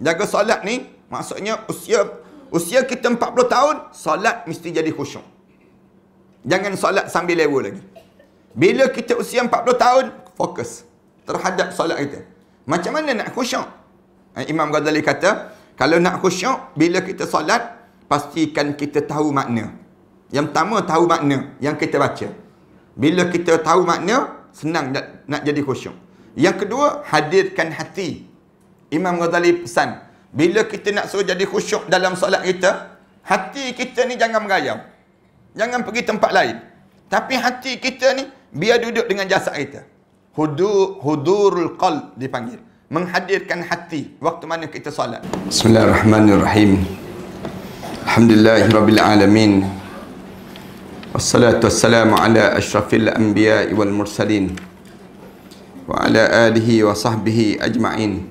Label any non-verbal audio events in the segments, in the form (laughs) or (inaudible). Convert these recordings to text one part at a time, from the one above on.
Jaga solat ni, maksudnya usia usia kita 40 tahun, solat mesti jadi khusyuk. Jangan solat sambil lewa lagi. Bila kita usia 40 tahun, fokus terhadap solat kita. Macam mana nak khusyuk? Eh, Imam Ghazali kata, kalau nak khusyuk, bila kita solat, pastikan kita tahu makna. Yang pertama, tahu makna yang kita baca. Bila kita tahu makna, senang nak, nak jadi khusyuk. Yang kedua, hadirkan hati. Imam Ghazali pesan, bila kita nak suruh jadi khusyuk dalam solat kita, hati kita ni jangan merayau. Jangan pergi tempat lain. Tapi hati kita ni, biar duduk dengan jasad kita. Hudur, hudurul qalb dipanggil. Menghadirkan hati waktu mana kita solat. Bismillahirrahmanirrahim. Alhamdulillahirrabbilalamin. Wassalatu wassalamu ala ashrafil anbiya wal mursalin. Wa ala alihi wa sahbihi ajma'in.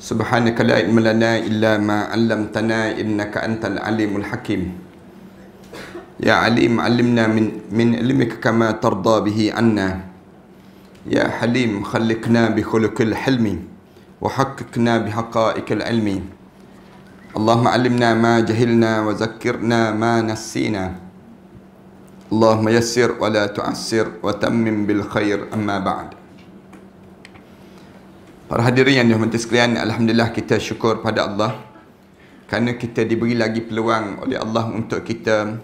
Subhanaka la ilma lana illa ma 'allamtana innaka antal alimul hakim. Ya alim 'allimna min min ilmika kama tarda bihi 'anna. Ya halim khalliqna bi khuluqil hilmi wa haqqqiqna bi haqa'iqil ilmi. Allahumma 'allimna ma jahilna wa zakkirna ma nassina. Allahumma yassir wa la tu'assir wa tammim bil khair amma ba'd. Para hadirin yang dihormati sekalian, alhamdulillah kita syukur pada Allah kerana kita diberi lagi peluang oleh Allah untuk kita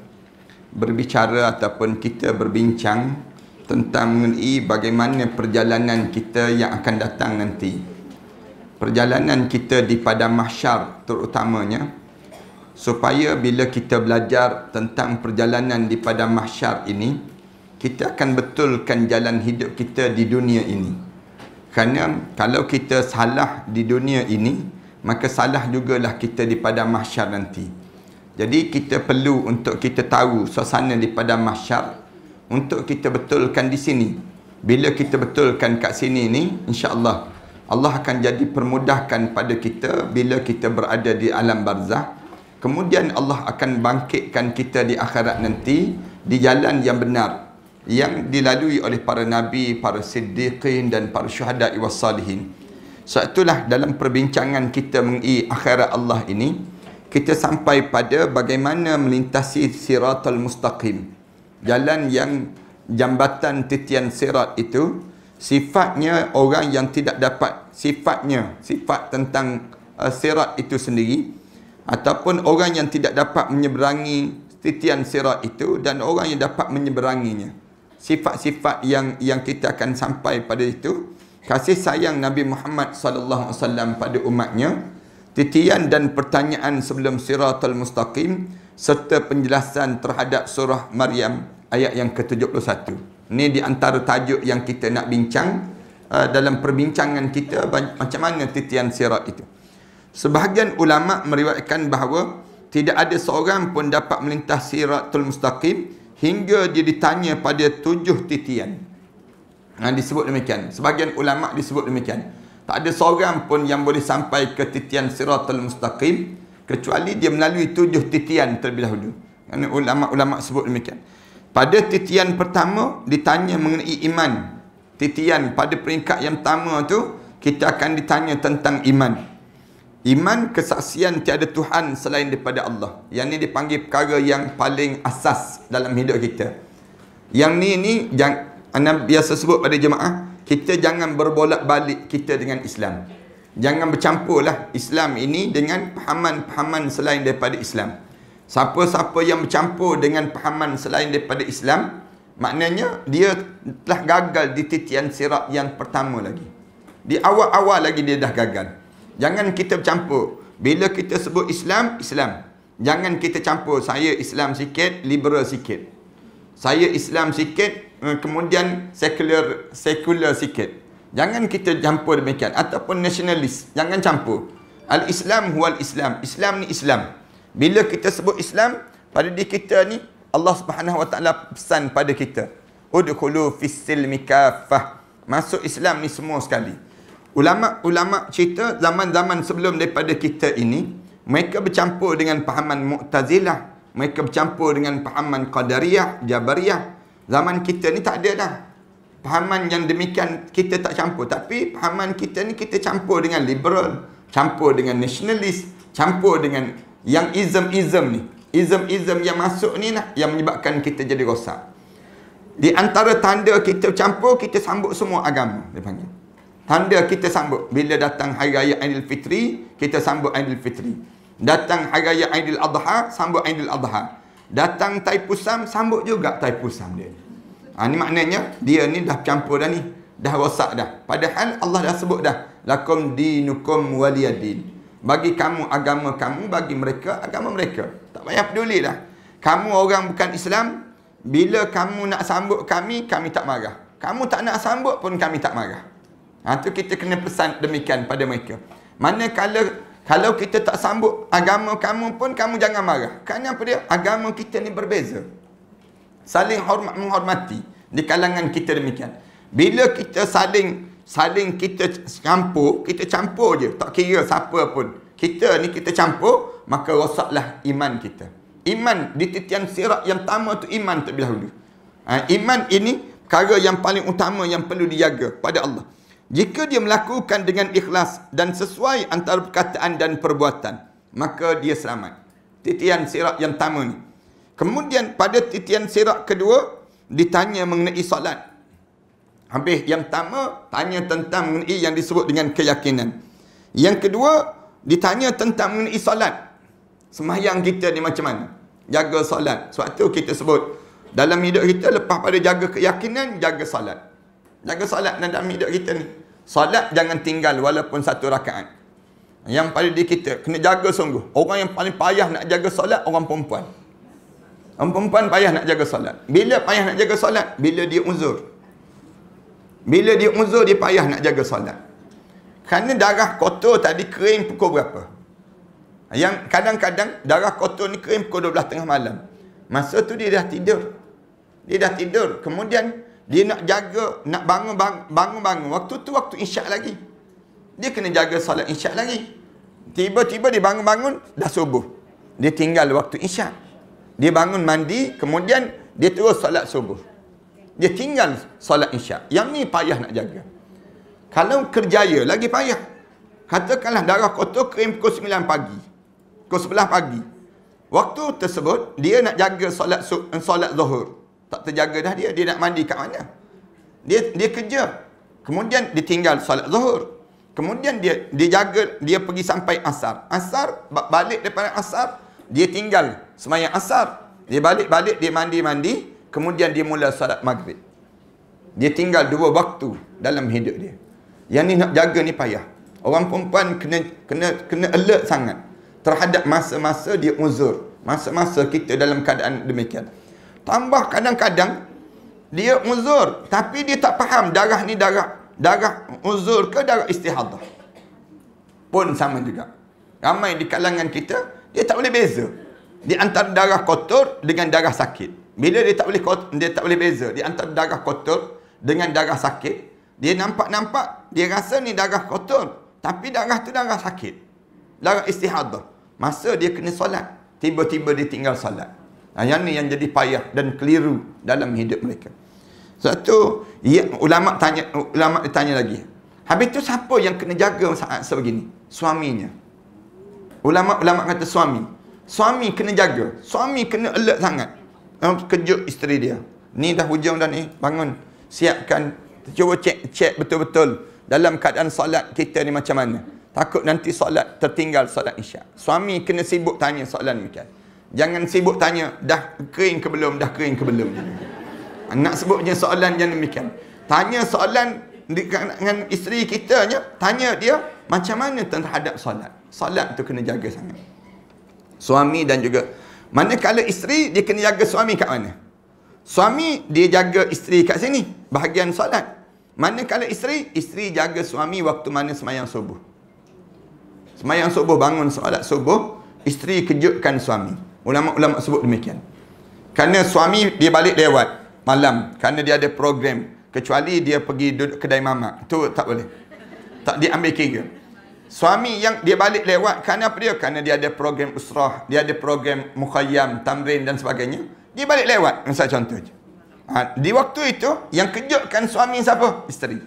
berbicara ataupun kita berbincang tentang mengenai bagaimana perjalanan kita yang akan datang nanti. Perjalanan kita di padang mahsyar terutamanya supaya bila kita belajar tentang perjalanan di padang mahsyar ini kita akan betulkan jalan hidup kita di dunia ini. Kerana kalau kita salah di dunia ini, maka salah jugalah kita di padang mahsyar nanti. Jadi kita perlu untuk kita tahu suasana di padang mahsyar untuk kita betulkan di sini. Bila kita betulkan kat sini ni, insya-Allah Allah akan jadi permudahkan pada kita bila kita berada di alam barzah. Kemudian Allah akan bangkitkan kita di akhirat nanti di jalan yang benar yang dilalui oleh para nabi, para siddiqin dan para syuhada was salihin. So itulah dalam perbincangan kita mengenai akhirat Allah ini, kita sampai pada bagaimana melintasi siratal mustaqim. Jalan yang jambatan titian sirat itu sifatnya orang yang tidak dapat sifatnya sifat tentang uh, sirat itu sendiri ataupun orang yang tidak dapat menyeberangi titian sirat itu dan orang yang dapat menyeberanginya sifat-sifat yang yang kita akan sampai pada itu. Kasih sayang Nabi Muhammad sallallahu alaihi wasallam pada umatnya. Titian dan pertanyaan sebelum siratal mustaqim serta penjelasan terhadap surah Maryam ayat yang ke-71. Ini di antara tajuk yang kita nak bincang uh, dalam perbincangan kita macam mana titian sirat itu. Sebahagian ulama meriwayatkan bahawa tidak ada seorang pun dapat melintas siratul mustaqim hingga dia ditanya pada tujuh titian. Ha, disebut demikian. Sebagian ulama disebut demikian. Tak ada seorang pun yang boleh sampai ke titian siratul mustaqim kecuali dia melalui tujuh titian terlebih dahulu. Kerana ulama-ulama sebut demikian. Pada titian pertama ditanya mengenai iman. Titian pada peringkat yang pertama tu kita akan ditanya tentang iman. Iman kesaksian tiada Tuhan selain daripada Allah. Yang ni dipanggil perkara yang paling asas dalam hidup kita. Yang ni ni yang anda biasa sebut pada jemaah, kita jangan berbolak-balik kita dengan Islam. Jangan bercampurlah Islam ini dengan pahaman-pahaman selain daripada Islam. Siapa-siapa yang bercampur dengan pahaman selain daripada Islam, maknanya dia telah gagal di titian sirat yang pertama lagi. Di awal-awal lagi dia dah gagal. Jangan kita bercampur. Bila kita sebut Islam, Islam. Jangan kita campur. Saya Islam sikit, liberal sikit. Saya Islam sikit, eh, kemudian sekular sekular sikit. Jangan kita campur demikian. Ataupun nasionalis. Jangan campur. Al-Islam huwal Islam. Islam ni Islam. Bila kita sebut Islam, pada diri kita ni, Allah subhanahu wa ta'ala pesan pada kita. Udkhulu fis silmi kafah. Masuk Islam ni semua sekali. Ulama-ulama cerita zaman-zaman sebelum daripada kita ini, mereka bercampur dengan pahaman Mu'tazilah, mereka bercampur dengan pahaman Qadariyah, Jabariyah. Zaman kita ni tak ada dah. Pahaman yang demikian kita tak campur. Tapi pahaman kita ni kita campur dengan liberal. campur dengan nasionalis, campur dengan yang ism-ism ni. Ism-ism yang masuk ni lah yang menyebabkan kita jadi rosak. Di antara tanda kita campur, kita sambut semua agama. Dia panggil. Tanda kita sambut. Bila datang Hari Raya Aidil Fitri, kita sambut Aidil Fitri. Datang Hari Raya Aidil Adha, sambut Aidil Adha. Datang Taipusam, sambut juga Taipusam dia. Ha, ni maknanya, dia ni dah campur dah ni. Dah rosak dah. Padahal Allah dah sebut dah. Lakum dinukum waliyadin. Bagi kamu agama kamu, bagi mereka agama mereka. Tak payah peduli dah. Kamu orang bukan Islam, bila kamu nak sambut kami, kami tak marah. Kamu tak nak sambut pun kami tak marah. Ha, tu kita kena pesan demikian pada mereka. Mana kalau kalau kita tak sambut agama kamu pun kamu jangan marah. Kerana apa dia? Agama kita ni berbeza. Saling hormat menghormati di kalangan kita demikian. Bila kita saling saling kita campur, kita campur je, tak kira siapa pun. Kita ni kita campur, maka rosaklah iman kita. Iman di titian sirat yang pertama tu iman terlebih dahulu. Ha, iman ini perkara yang paling utama yang perlu dijaga pada Allah. Jika dia melakukan dengan ikhlas dan sesuai antara perkataan dan perbuatan, maka dia selamat. Titian sirat yang pertama ni. Kemudian pada titian sirat kedua, ditanya mengenai solat. Habis yang pertama tanya tentang mengenai yang disebut dengan keyakinan. Yang kedua ditanya tentang mengenai solat. Semayang kita ni macam mana? Jaga solat. Sebab tu kita sebut dalam hidup kita lepas pada jaga keyakinan, jaga solat. Jaga solat dalam hidup kita ni. Solat jangan tinggal walaupun satu rakaat. Yang paling di kita kena jaga sungguh. Orang yang paling payah nak jaga solat orang perempuan. Orang perempuan payah nak jaga solat. Bila payah nak jaga solat? Bila dia uzur. Bila dia uzur, dia payah nak jaga solat. Kerana darah kotor tadi kering pukul berapa? Yang kadang-kadang darah kotor ni kering pukul 12 tengah malam. Masa tu dia dah tidur. Dia dah tidur. Kemudian dia nak jaga, nak bangun bangun-bangun. Waktu tu waktu isyak lagi. Dia kena jaga solat isyak lagi. Tiba-tiba dia bangun-bangun, dah subuh. Dia tinggal waktu isyak. Dia bangun mandi, kemudian dia terus solat subuh. Dia tinggal solat isyak. Yang ni payah nak jaga. Kalau kerjaya lagi payah. Katakanlah darah kotor kering pukul 9 pagi. Pukul 11 pagi. Waktu tersebut, dia nak jaga solat solat zuhur. Tak terjaga dah dia. Dia nak mandi kat mana? Dia dia kerja. Kemudian dia tinggal solat zuhur. Kemudian dia dia jaga, dia pergi sampai asar. Asar, balik daripada asar, dia tinggal semayang asar. Dia balik-balik, dia mandi-mandi. Kemudian dia mula salat maghrib. Dia tinggal dua waktu dalam hidup dia. Yang ni nak jaga ni payah. Orang perempuan kena kena kena alert sangat terhadap masa-masa dia uzur. Masa-masa kita dalam keadaan demikian. Tambah kadang-kadang dia uzur tapi dia tak faham darah ni darah darah uzur ke darah istihadah. Pun sama juga. Ramai di kalangan kita dia tak boleh beza di antara darah kotor dengan darah sakit. Bila dia tak boleh dia tak boleh beza di antara darah kotor dengan darah sakit, dia nampak-nampak dia rasa ni darah kotor, tapi darah tu darah sakit. Darah istihadah. Masa dia kena solat, tiba-tiba dia tinggal solat. Nah, yang ni yang jadi payah dan keliru dalam hidup mereka. Satu, ya, ulama tanya ulama ditanya lagi. Habis tu siapa yang kena jaga saat sebegini? Suaminya. Ulama-ulama kata suami. Suami kena jaga. Suami kena alert sangat. Kejut isteri dia. Ni dah hujung dah ni. Bangun. Siapkan. Cuba cek cek betul-betul. Dalam keadaan solat kita ni macam mana. Takut nanti solat tertinggal solat isyak. Suami kena sibuk tanya soalan demikian. Jangan sibuk tanya. Dah kering ke belum? Dah kering ke belum? Nak sebutnya soalan yang demikian. Tanya soalan dengan isteri kita nya, tanya dia macam mana terhadap solat. Solat tu kena jaga sangat. Suami dan juga Manakala isteri dia kena jaga suami kat mana? Suami dia jaga isteri kat sini, bahagian solat. Manakala isteri, isteri jaga suami waktu mana semayang subuh. Semayang subuh bangun solat subuh, isteri kejutkan suami. Ulama-ulama sebut demikian. Kerana suami dia balik lewat malam, kerana dia ada program. Kecuali dia pergi duduk kedai mamak. Itu tak boleh. Tak diambil kira. Suami yang dia balik lewat kerana apa dia? Kerana dia ada program usrah, dia ada program mukhayyam, tamrin dan sebagainya. Dia balik lewat, misal contoh je. Ha, di waktu itu, yang kejutkan suami siapa? Isteri.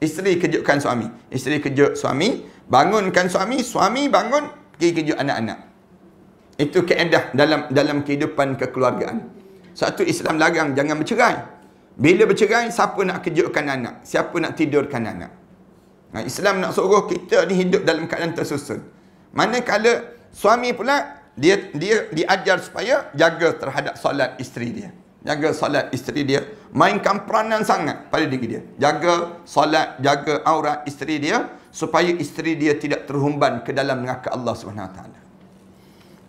Isteri kejutkan suami. Isteri kejut suami, Bangunkan suami, suami bangun pergi kejut anak-anak. Itu keedah dalam dalam kehidupan kekeluargaan. Satu Islam larang jangan bercerai. Bila bercerai, siapa nak kejutkan anak? Siapa nak tidurkan anak? Nah, Islam nak suruh kita ni hidup dalam keadaan tersusun. Manakala suami pula dia dia diajar supaya jaga terhadap solat isteri dia. Jaga solat isteri dia. Mainkan peranan sangat pada diri dia. Jaga solat, jaga aurat isteri dia supaya isteri dia tidak terhumban ke dalam neraka Allah taala.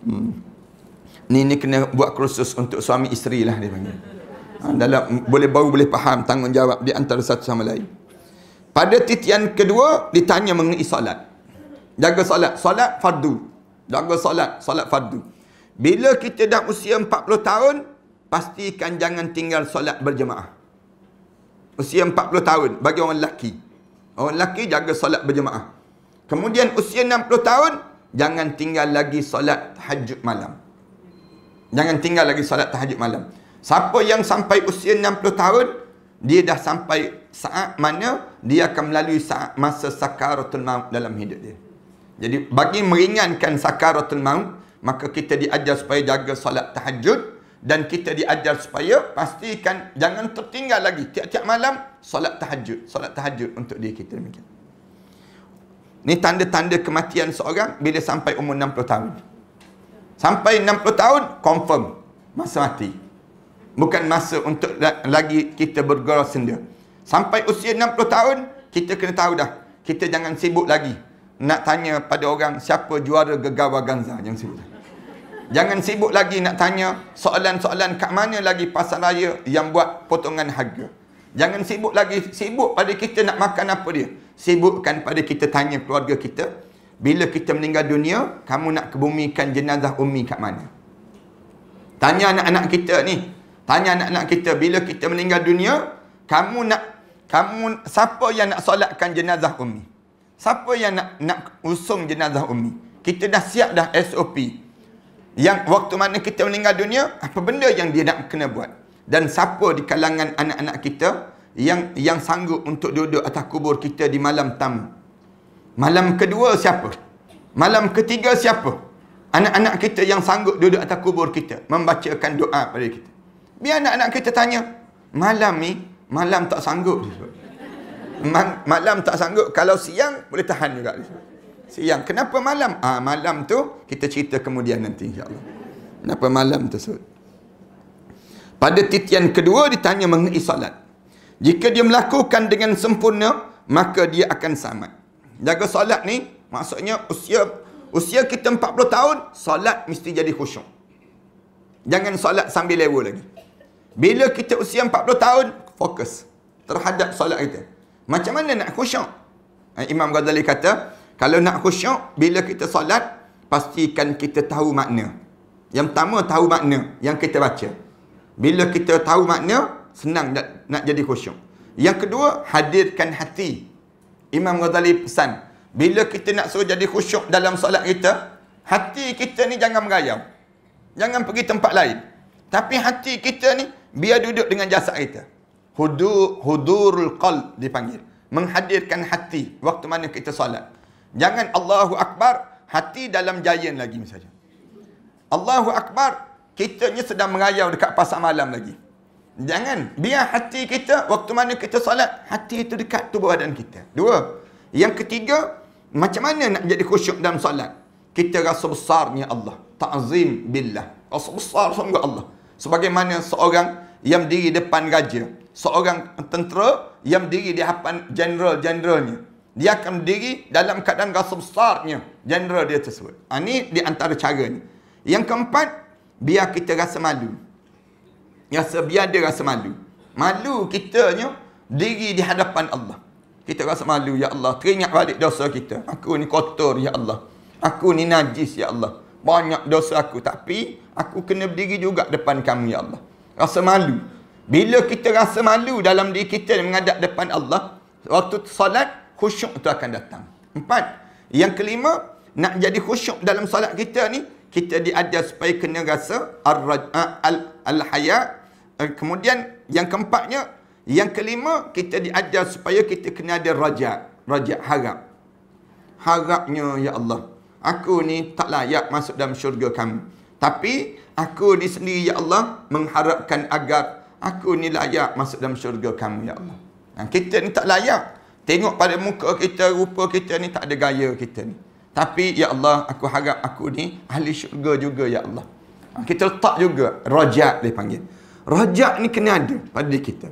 Hmm. Ni ni kena buat kursus untuk suami isteri lah dia panggil. Ha, dalam boleh baru boleh faham tanggungjawab di antara satu sama lain. Pada titian kedua ditanya mengenai solat. Jaga solat. Solat fardu. Jaga solat. Solat fardu. Bila kita dah usia 40 tahun, pastikan jangan tinggal solat berjemaah. Usia 40 tahun bagi orang lelaki. Orang lelaki jaga solat berjemaah. Kemudian usia 60 tahun, jangan tinggal lagi solat tahajud malam. Jangan tinggal lagi solat tahajud malam. Siapa yang sampai usia 60 tahun, dia dah sampai saat mana dia akan melalui saat masa sakaratul maut dalam hidup dia. Jadi bagi meringankan sakaratul maut, maka kita diajar supaya jaga solat tahajud dan kita diajar supaya pastikan jangan tertinggal lagi tiap-tiap malam solat tahajud, solat tahajud untuk dia kita demikian. Ni tanda-tanda kematian seorang bila sampai umur 60 tahun. Sampai 60 tahun confirm masa mati. Bukan masa untuk lagi kita bergerak sendiri. Sampai usia 60 tahun, kita kena tahu dah. Kita jangan sibuk lagi. Nak tanya pada orang siapa juara gegawa ganza. Jangan sibuk lagi. Jangan sibuk lagi nak tanya soalan-soalan kat mana lagi pasar raya yang buat potongan harga. Jangan sibuk lagi. Sibuk pada kita nak makan apa dia. Sibukkan pada kita tanya keluarga kita. Bila kita meninggal dunia, kamu nak kebumikan jenazah umi kat mana? Tanya anak-anak kita ni. Tanya anak-anak kita. Bila kita meninggal dunia, kamu nak kamu siapa yang nak solatkan jenazah umi? Siapa yang nak nak usung jenazah umi? Kita dah siap dah SOP. Yang waktu mana kita meninggal dunia, apa benda yang dia nak kena buat? Dan siapa di kalangan anak-anak kita yang yang sanggup untuk duduk atas kubur kita di malam tamu? Malam kedua siapa? Malam ketiga siapa? Anak-anak kita yang sanggup duduk atas kubur kita membacakan doa pada kita. Biar anak-anak kita tanya, malam ni Malam tak sanggup Malam tak sanggup Kalau siang boleh tahan juga Siang Kenapa malam? Ah Malam tu kita cerita kemudian nanti insyaAllah Kenapa malam tersebut Pada titian kedua ditanya mengenai salat Jika dia melakukan dengan sempurna Maka dia akan selamat Jaga salat ni Maksudnya usia Usia kita 40 tahun Salat mesti jadi khusyuk Jangan salat sambil lewa lagi Bila kita usia 40 tahun fokus terhadap solat kita. Macam mana nak khusyuk? Eh, Imam Ghazali kata, kalau nak khusyuk, bila kita solat, pastikan kita tahu makna. Yang pertama, tahu makna yang kita baca. Bila kita tahu makna, senang nak, nak jadi khusyuk. Yang kedua, hadirkan hati. Imam Ghazali pesan, bila kita nak suruh jadi khusyuk dalam solat kita, hati kita ni jangan merayau. Jangan pergi tempat lain. Tapi hati kita ni, biar duduk dengan jasad kita hudur hudurul qalb dipanggil menghadirkan hati waktu mana kita solat jangan Allahu akbar hati dalam jayan lagi misalnya Allahu akbar kita ni sedang mengayau dekat pasar malam lagi jangan biar hati kita waktu mana kita solat hati itu dekat tubuh badan kita dua yang ketiga macam mana nak jadi khusyuk dalam solat kita rasa besarnya Allah ta'zim billah rasa besar sungguh Allah sebagaimana seorang yang diri depan raja seorang tentera yang berdiri di hadapan jeneral-jeneralnya. Dia akan berdiri dalam keadaan rasa besarnya jeneral dia tersebut. Ini ha, di antara caranya. Yang keempat, biar kita rasa malu. Rasa biar dia rasa malu. Malu kitanya diri di hadapan Allah. Kita rasa malu, Ya Allah. Teringat balik dosa kita. Aku ni kotor, Ya Allah. Aku ni najis, Ya Allah. Banyak dosa aku. Tapi, aku kena berdiri juga depan kamu, Ya Allah. Rasa malu. Bila kita rasa malu dalam diri kita menghadap depan Allah, waktu solat, khusyuk itu akan datang. Empat. Yang kelima, nak jadi khusyuk dalam solat kita ni, kita diajar supaya kena rasa al-haya. Kemudian, yang keempatnya, yang kelima, kita diajar supaya kita kena ada raja. Raja harap. harapnya ya Allah aku ni tak layak masuk dalam syurga kamu. Tapi aku ni sendiri ya Allah mengharapkan agar aku ni layak masuk dalam syurga kamu ya Allah. Ha, kita ni tak layak. Tengok pada muka kita rupa kita ni tak ada gaya kita ni. Tapi ya Allah aku harap aku ni ahli syurga juga ya Allah. Kita letak juga rajak dia panggil rajak ni kena ada pada diri kita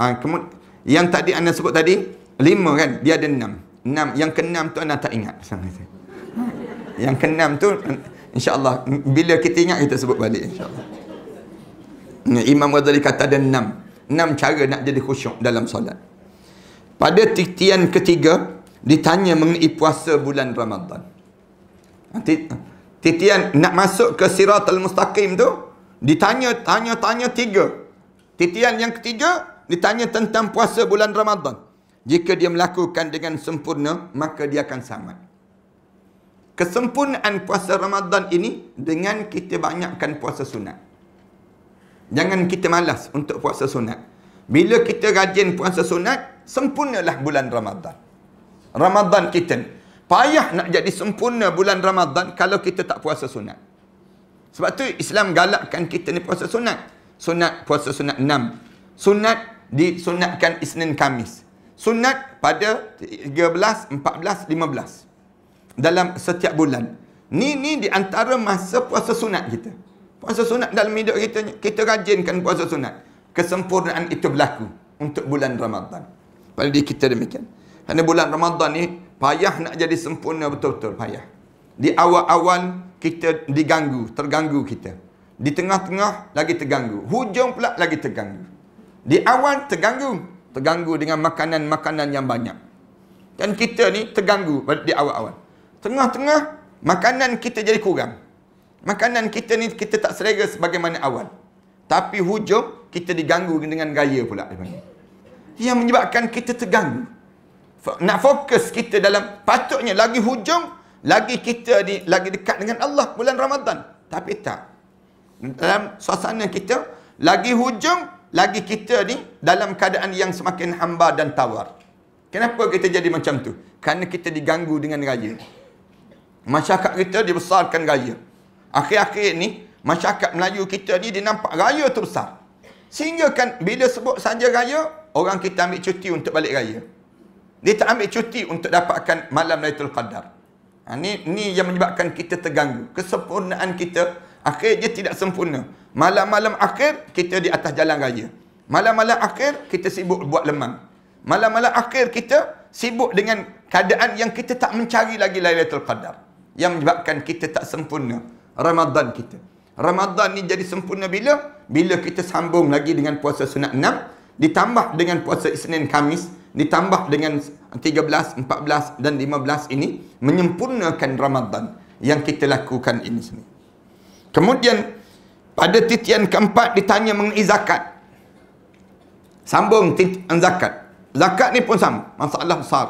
ha, yang tadi anda sebut tadi lima kan dia ada enam enam yang keenam tu anda tak ingat yang keenam tu insya-Allah bila kita ingat kita sebut balik insya-Allah. Imam Ghazali kata ada enam enam cara nak jadi khusyuk dalam solat. Pada titian ketiga ditanya mengenai puasa bulan Ramadan. Titian nak masuk ke siratal mustaqim tu ditanya tanya tanya tiga. Titian yang ketiga ditanya tentang puasa bulan Ramadan. Jika dia melakukan dengan sempurna maka dia akan selamat kesempurnaan puasa Ramadan ini dengan kita banyakkan puasa sunat. Jangan kita malas untuk puasa sunat. Bila kita rajin puasa sunat, sempurnalah bulan Ramadan. Ramadan kita ni. Payah nak jadi sempurna bulan Ramadan kalau kita tak puasa sunat. Sebab tu Islam galakkan kita ni puasa sunat. Sunat puasa sunat 6. Sunat disunatkan Isnin Kamis. Sunat pada 13, 14, 15 dalam setiap bulan. Ni ni di antara masa puasa sunat kita. Puasa sunat dalam hidup kita kita rajinkan puasa sunat. Kesempurnaan itu berlaku untuk bulan Ramadan. Pada kita demikian. Kerana bulan Ramadan ni payah nak jadi sempurna betul-betul payah. Di awal-awal kita diganggu, terganggu kita. Di tengah-tengah lagi terganggu. Hujung pula lagi terganggu. Di awal terganggu. Terganggu dengan makanan-makanan yang banyak. Dan kita ni terganggu di awal-awal. Tengah-tengah makanan kita jadi kurang. Makanan kita ni kita tak selera sebagaimana awal. Tapi hujung kita diganggu dengan gaya pula. Yang menyebabkan kita terganggu. Nak fokus kita dalam patutnya lagi hujung, lagi kita di, lagi dekat dengan Allah bulan Ramadan. Tapi tak. Dalam suasana kita, lagi hujung, lagi kita ni dalam keadaan yang semakin hamba dan tawar. Kenapa kita jadi macam tu? Kerana kita diganggu dengan gaya. Masyarakat kita dibesarkan gaya. Akhir-akhir ni, masyarakat Melayu kita ni dia nampak gaya tu besar. Sehingga kan bila sebut saja gaya, orang kita ambil cuti untuk balik gaya. Dia tak ambil cuti untuk dapatkan malam Lailatul Qadar. Ha, ni, ni yang menyebabkan kita terganggu. Kesempurnaan kita, akhir dia tidak sempurna. Malam-malam akhir, kita di atas jalan raya. Malam-malam akhir, kita sibuk buat lemang. Malam-malam akhir, kita sibuk dengan keadaan yang kita tak mencari lagi Lailatul Qadar yang menyebabkan kita tak sempurna Ramadan kita. Ramadan ni jadi sempurna bila? Bila kita sambung lagi dengan puasa sunat 6, ditambah dengan puasa Isnin Kamis, ditambah dengan 13, 14 dan 15 ini menyempurnakan Ramadan yang kita lakukan ini semua. Kemudian pada titian keempat ditanya mengenai zakat. Sambung titian zakat. Zakat ni pun sama, masalah besar.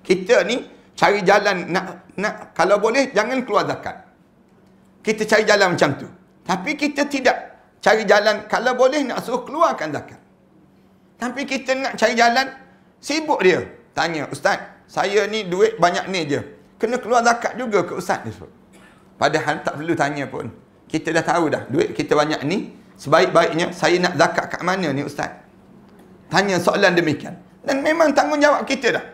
Kita ni cari jalan nak nak kalau boleh jangan keluar zakat. Kita cari jalan macam tu. Tapi kita tidak cari jalan kalau boleh nak suruh keluarkan zakat. Tapi kita nak cari jalan sibuk dia. Tanya, "Ustaz, saya ni duit banyak ni je. Kena keluar zakat juga ke ustaz?" suruh. Padahal tak perlu tanya pun. Kita dah tahu dah duit kita banyak ni, sebaik-baiknya saya nak zakat kat mana ni ustaz? Tanya soalan demikian. Dan memang tanggungjawab kita dah.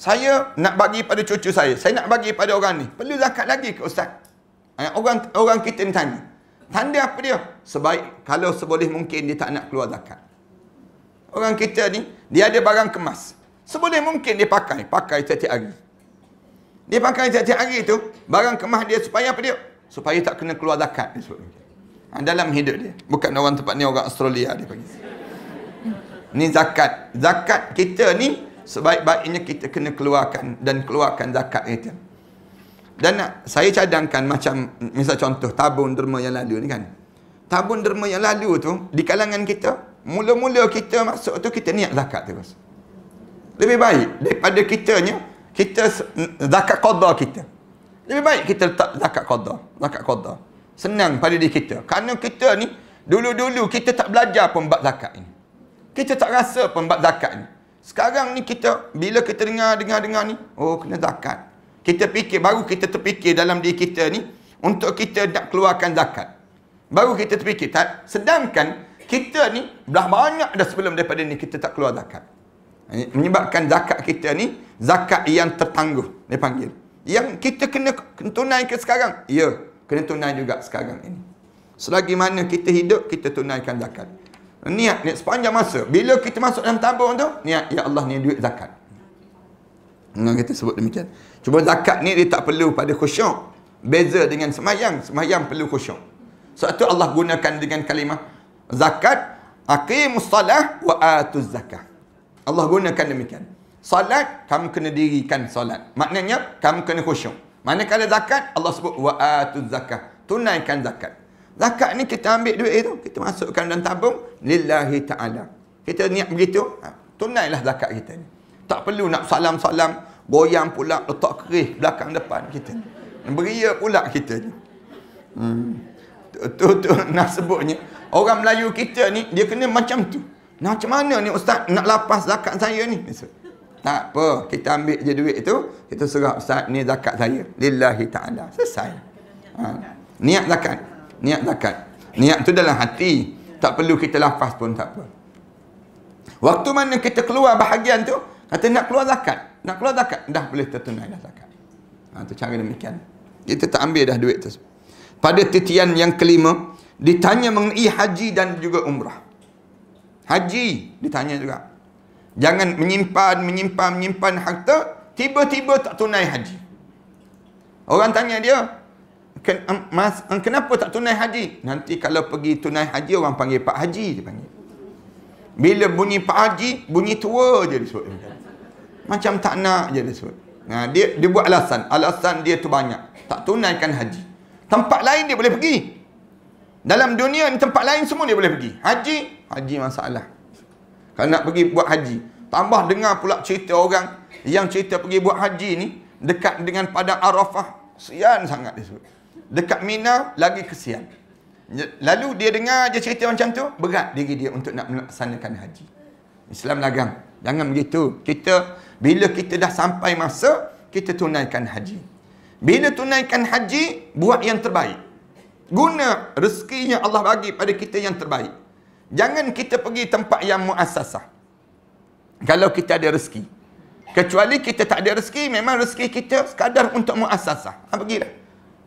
Saya nak bagi pada cucu saya. Saya nak bagi pada orang ni. Perlu zakat lagi ke Ustaz? Eh, orang orang kita ni tanya. Tanda apa dia? Sebaik kalau seboleh mungkin dia tak nak keluar zakat. Orang kita ni, dia ada barang kemas. Seboleh mungkin dia pakai. Pakai setiap hari. Dia pakai setiap hari tu, barang kemas dia supaya apa dia? Supaya tak kena keluar zakat. Ha, dalam hidup dia. Bukan orang tempat ni, orang Australia dia panggil. Ni zakat. Zakat kita ni, sebaik-baiknya kita kena keluarkan dan keluarkan zakat itu. Dan nak, saya cadangkan macam misal contoh tabung derma yang lalu ni kan. Tabung derma yang lalu tu di kalangan kita, mula-mula kita masuk tu kita niat zakat terus. Lebih baik daripada kitanya kita zakat qada kita. Lebih baik kita letak zakat qada, zakat qada. Senang pada diri kita. Kerana kita ni dulu-dulu kita tak belajar pun bab zakat ini. Kita tak rasa pun bab zakat ni. Sekarang ni kita bila kita dengar dengar dengar ni, oh kena zakat. kita fikir, baru kita terfikir dalam diri kita ni, untuk kita nak keluarkan zakat. Baru kita terfikir. Tak? Sedangkan, kita ni, dah banyak dah sebelum daripada ni, kita tak keluar zakat. Menyebabkan zakat kita ni, zakat yang tertangguh, dia panggil. Yang kita kena tunaikan sekarang. Ya, kena tunai juga sekarang ini. Selagi mana kita hidup, kita tunaikan zakat. Niat, niat sepanjang masa. Bila kita masuk dalam tabung tu, niat, Ya Allah, ni duit zakat. Dengan kita sebut demikian. Cuma zakat ni dia tak perlu pada khusyuk. Beza dengan semayang. Semayang perlu khusyuk. Sebab tu Allah gunakan dengan kalimah zakat. Aqimus salah wa atuz zakah. Allah gunakan demikian. Salat, kamu kena dirikan salat. Maknanya, kamu kena khusyuk. Manakala zakat, Allah sebut wa atuz zakah. Tunaikan zakat. Zakat ni kita ambil duit itu, kita masukkan dalam tabung lillahi taala. Kita niat begitu, ha, tunailah zakat kita ni. Tak perlu nak salam-salam, goyang pula letak kerih belakang depan kita. Beria pula kita ni. Hmm. Tu, tu, (laughs) nak sebutnya. Orang Melayu kita ni, dia kena macam tu. Nah, macam mana ni ustaz nak lapas zakat saya ni? Tak apa, kita ambil je duit tu, kita serah ustaz ni zakat saya. Lillahi ta'ala. Selesai. Ha. Niat zakat niat zakat. Niat tu dalam hati. Tak perlu kita lafaz pun tak apa. Waktu mana kita keluar bahagian tu, kata nak keluar zakat. Nak keluar zakat, dah boleh tertunai dah zakat. Ha, tu cara demikian. Kita tak ambil dah duit tu. Pada titian yang kelima, ditanya mengenai haji dan juga umrah. Haji, ditanya juga. Jangan menyimpan, menyimpan, menyimpan harta, tiba-tiba tak tunai haji. Orang tanya dia, Ken, mas, kenapa tak tunai haji? Nanti kalau pergi tunai haji, orang panggil Pak Haji. Dia panggil. Bila bunyi Pak Haji, bunyi tua je disebut. Macam tak nak je disebut. Nah, dia, dia buat alasan. Alasan dia tu banyak. Tak tunaikan haji. Tempat lain dia boleh pergi. Dalam dunia ni tempat lain semua dia boleh pergi. Haji, haji masalah. Kalau nak pergi buat haji. Tambah dengar pula cerita orang yang cerita pergi buat haji ni dekat dengan padang Arafah. Sian sangat disebut. Dekat Mina lagi kesian. Lalu dia dengar je cerita macam tu, berat diri dia untuk nak melaksanakan haji. Islam lagang. Jangan begitu. Kita bila kita dah sampai masa, kita tunaikan haji. Bila tunaikan haji, buat yang terbaik. Guna rezekinya Allah bagi pada kita yang terbaik. Jangan kita pergi tempat yang muassasah. Kalau kita ada rezeki. Kecuali kita tak ada rezeki, memang rezeki kita sekadar untuk muassasah. Ha, pergilah.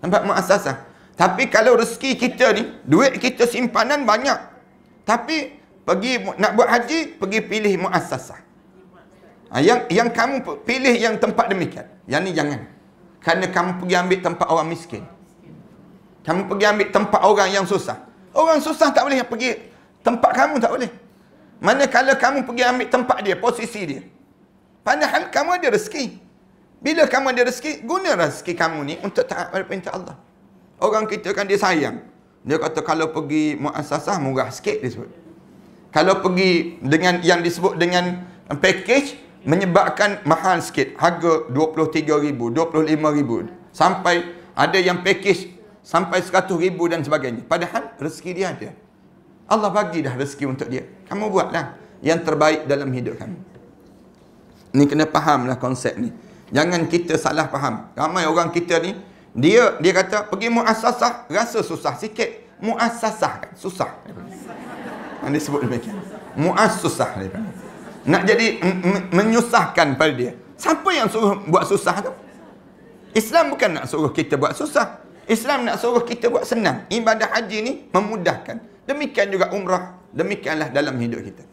Nampak muasasah. Tapi kalau rezeki kita ni, duit kita simpanan banyak. Tapi pergi nak buat haji, pergi pilih muasasah. Ha, yang yang kamu pilih yang tempat demikian. Yang ni jangan. Kerana kamu pergi ambil tempat orang miskin. Kamu pergi ambil tempat orang yang susah. Orang susah tak boleh pergi tempat kamu tak boleh. Mana kalau kamu pergi ambil tempat dia, posisi dia. Padahal kamu ada rezeki. Bila kamu ada rezeki, guna rezeki kamu ni untuk taat pada perintah Allah. Orang kita kan dia sayang. Dia kata kalau pergi muasasah murah sikit dia sebut. Kalau pergi dengan yang disebut dengan package menyebabkan mahal sikit. Harga RM23,000, RM25,000. Sampai ada yang package sampai RM100,000 dan sebagainya. Padahal rezeki dia ada. Allah bagi dah rezeki untuk dia. Kamu buatlah yang terbaik dalam hidup kamu. Ni kena fahamlah konsep ni. Jangan kita salah faham. Ramai orang kita ni, dia dia kata pergi muasasah rasa susah sikit. Muasasah kan susah. Dia sebut demikian. Muasasah dia Nak jadi menyusahkan pada dia. Siapa yang suruh buat susah tu? Islam bukan nak suruh kita buat susah. Islam nak suruh kita buat senang. Ibadah haji ni memudahkan. Demikian juga umrah. Demikianlah dalam hidup kita.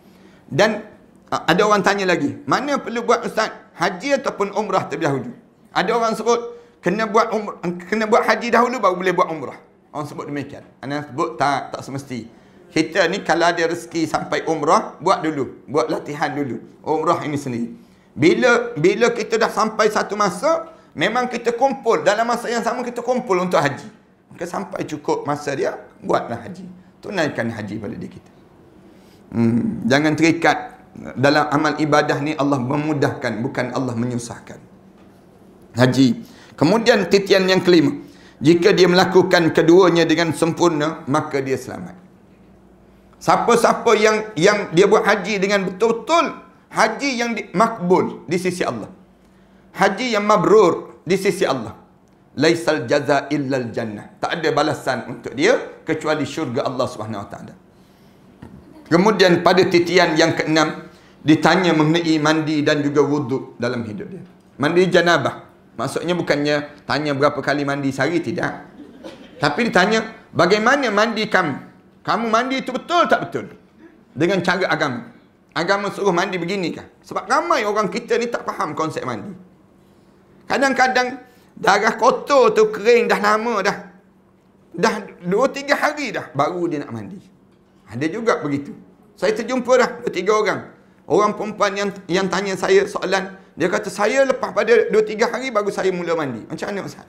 Dan ada orang tanya lagi, mana perlu buat ustaz? haji ataupun umrah terlebih dahulu. Ada orang sebut kena buat umrah, kena buat haji dahulu baru boleh buat umrah. Orang sebut demikian. Ana sebut tak tak semesti. Kita ni kalau ada rezeki sampai umrah, buat dulu, buat latihan dulu. Umrah ini sendiri. Bila bila kita dah sampai satu masa, memang kita kumpul dalam masa yang sama kita kumpul untuk haji. Maka sampai cukup masa dia, buatlah haji. Tunaikan haji pada diri kita. Hmm, jangan terikat dalam amal ibadah ni Allah memudahkan bukan Allah menyusahkan haji kemudian titian yang kelima jika dia melakukan keduanya dengan sempurna maka dia selamat siapa-siapa yang yang dia buat haji dengan betul-betul haji yang di, makbul di sisi Allah haji yang mabrur di sisi Allah. Laisal jaza illal jannah. Tak ada balasan untuk dia kecuali syurga Allah Subhanahu Wa Taala. Kemudian pada titian yang keenam ditanya mengenai mandi dan juga wuduk dalam hidup dia. Mandi janabah. Maksudnya bukannya tanya berapa kali mandi sehari tidak. Tapi ditanya bagaimana mandi kamu? Kamu mandi itu betul tak betul? Dengan cara agama. Agama suruh mandi begini kah? Sebab ramai orang kita ni tak faham konsep mandi. Kadang-kadang darah kotor tu kering dah lama dah. Dah 2 3 hari dah baru dia nak mandi. Ada juga begitu. Saya terjumpa dah dua tiga orang. Orang perempuan yang yang tanya saya soalan, dia kata saya lepas pada dua tiga hari baru saya mula mandi. Macam mana Ustaz?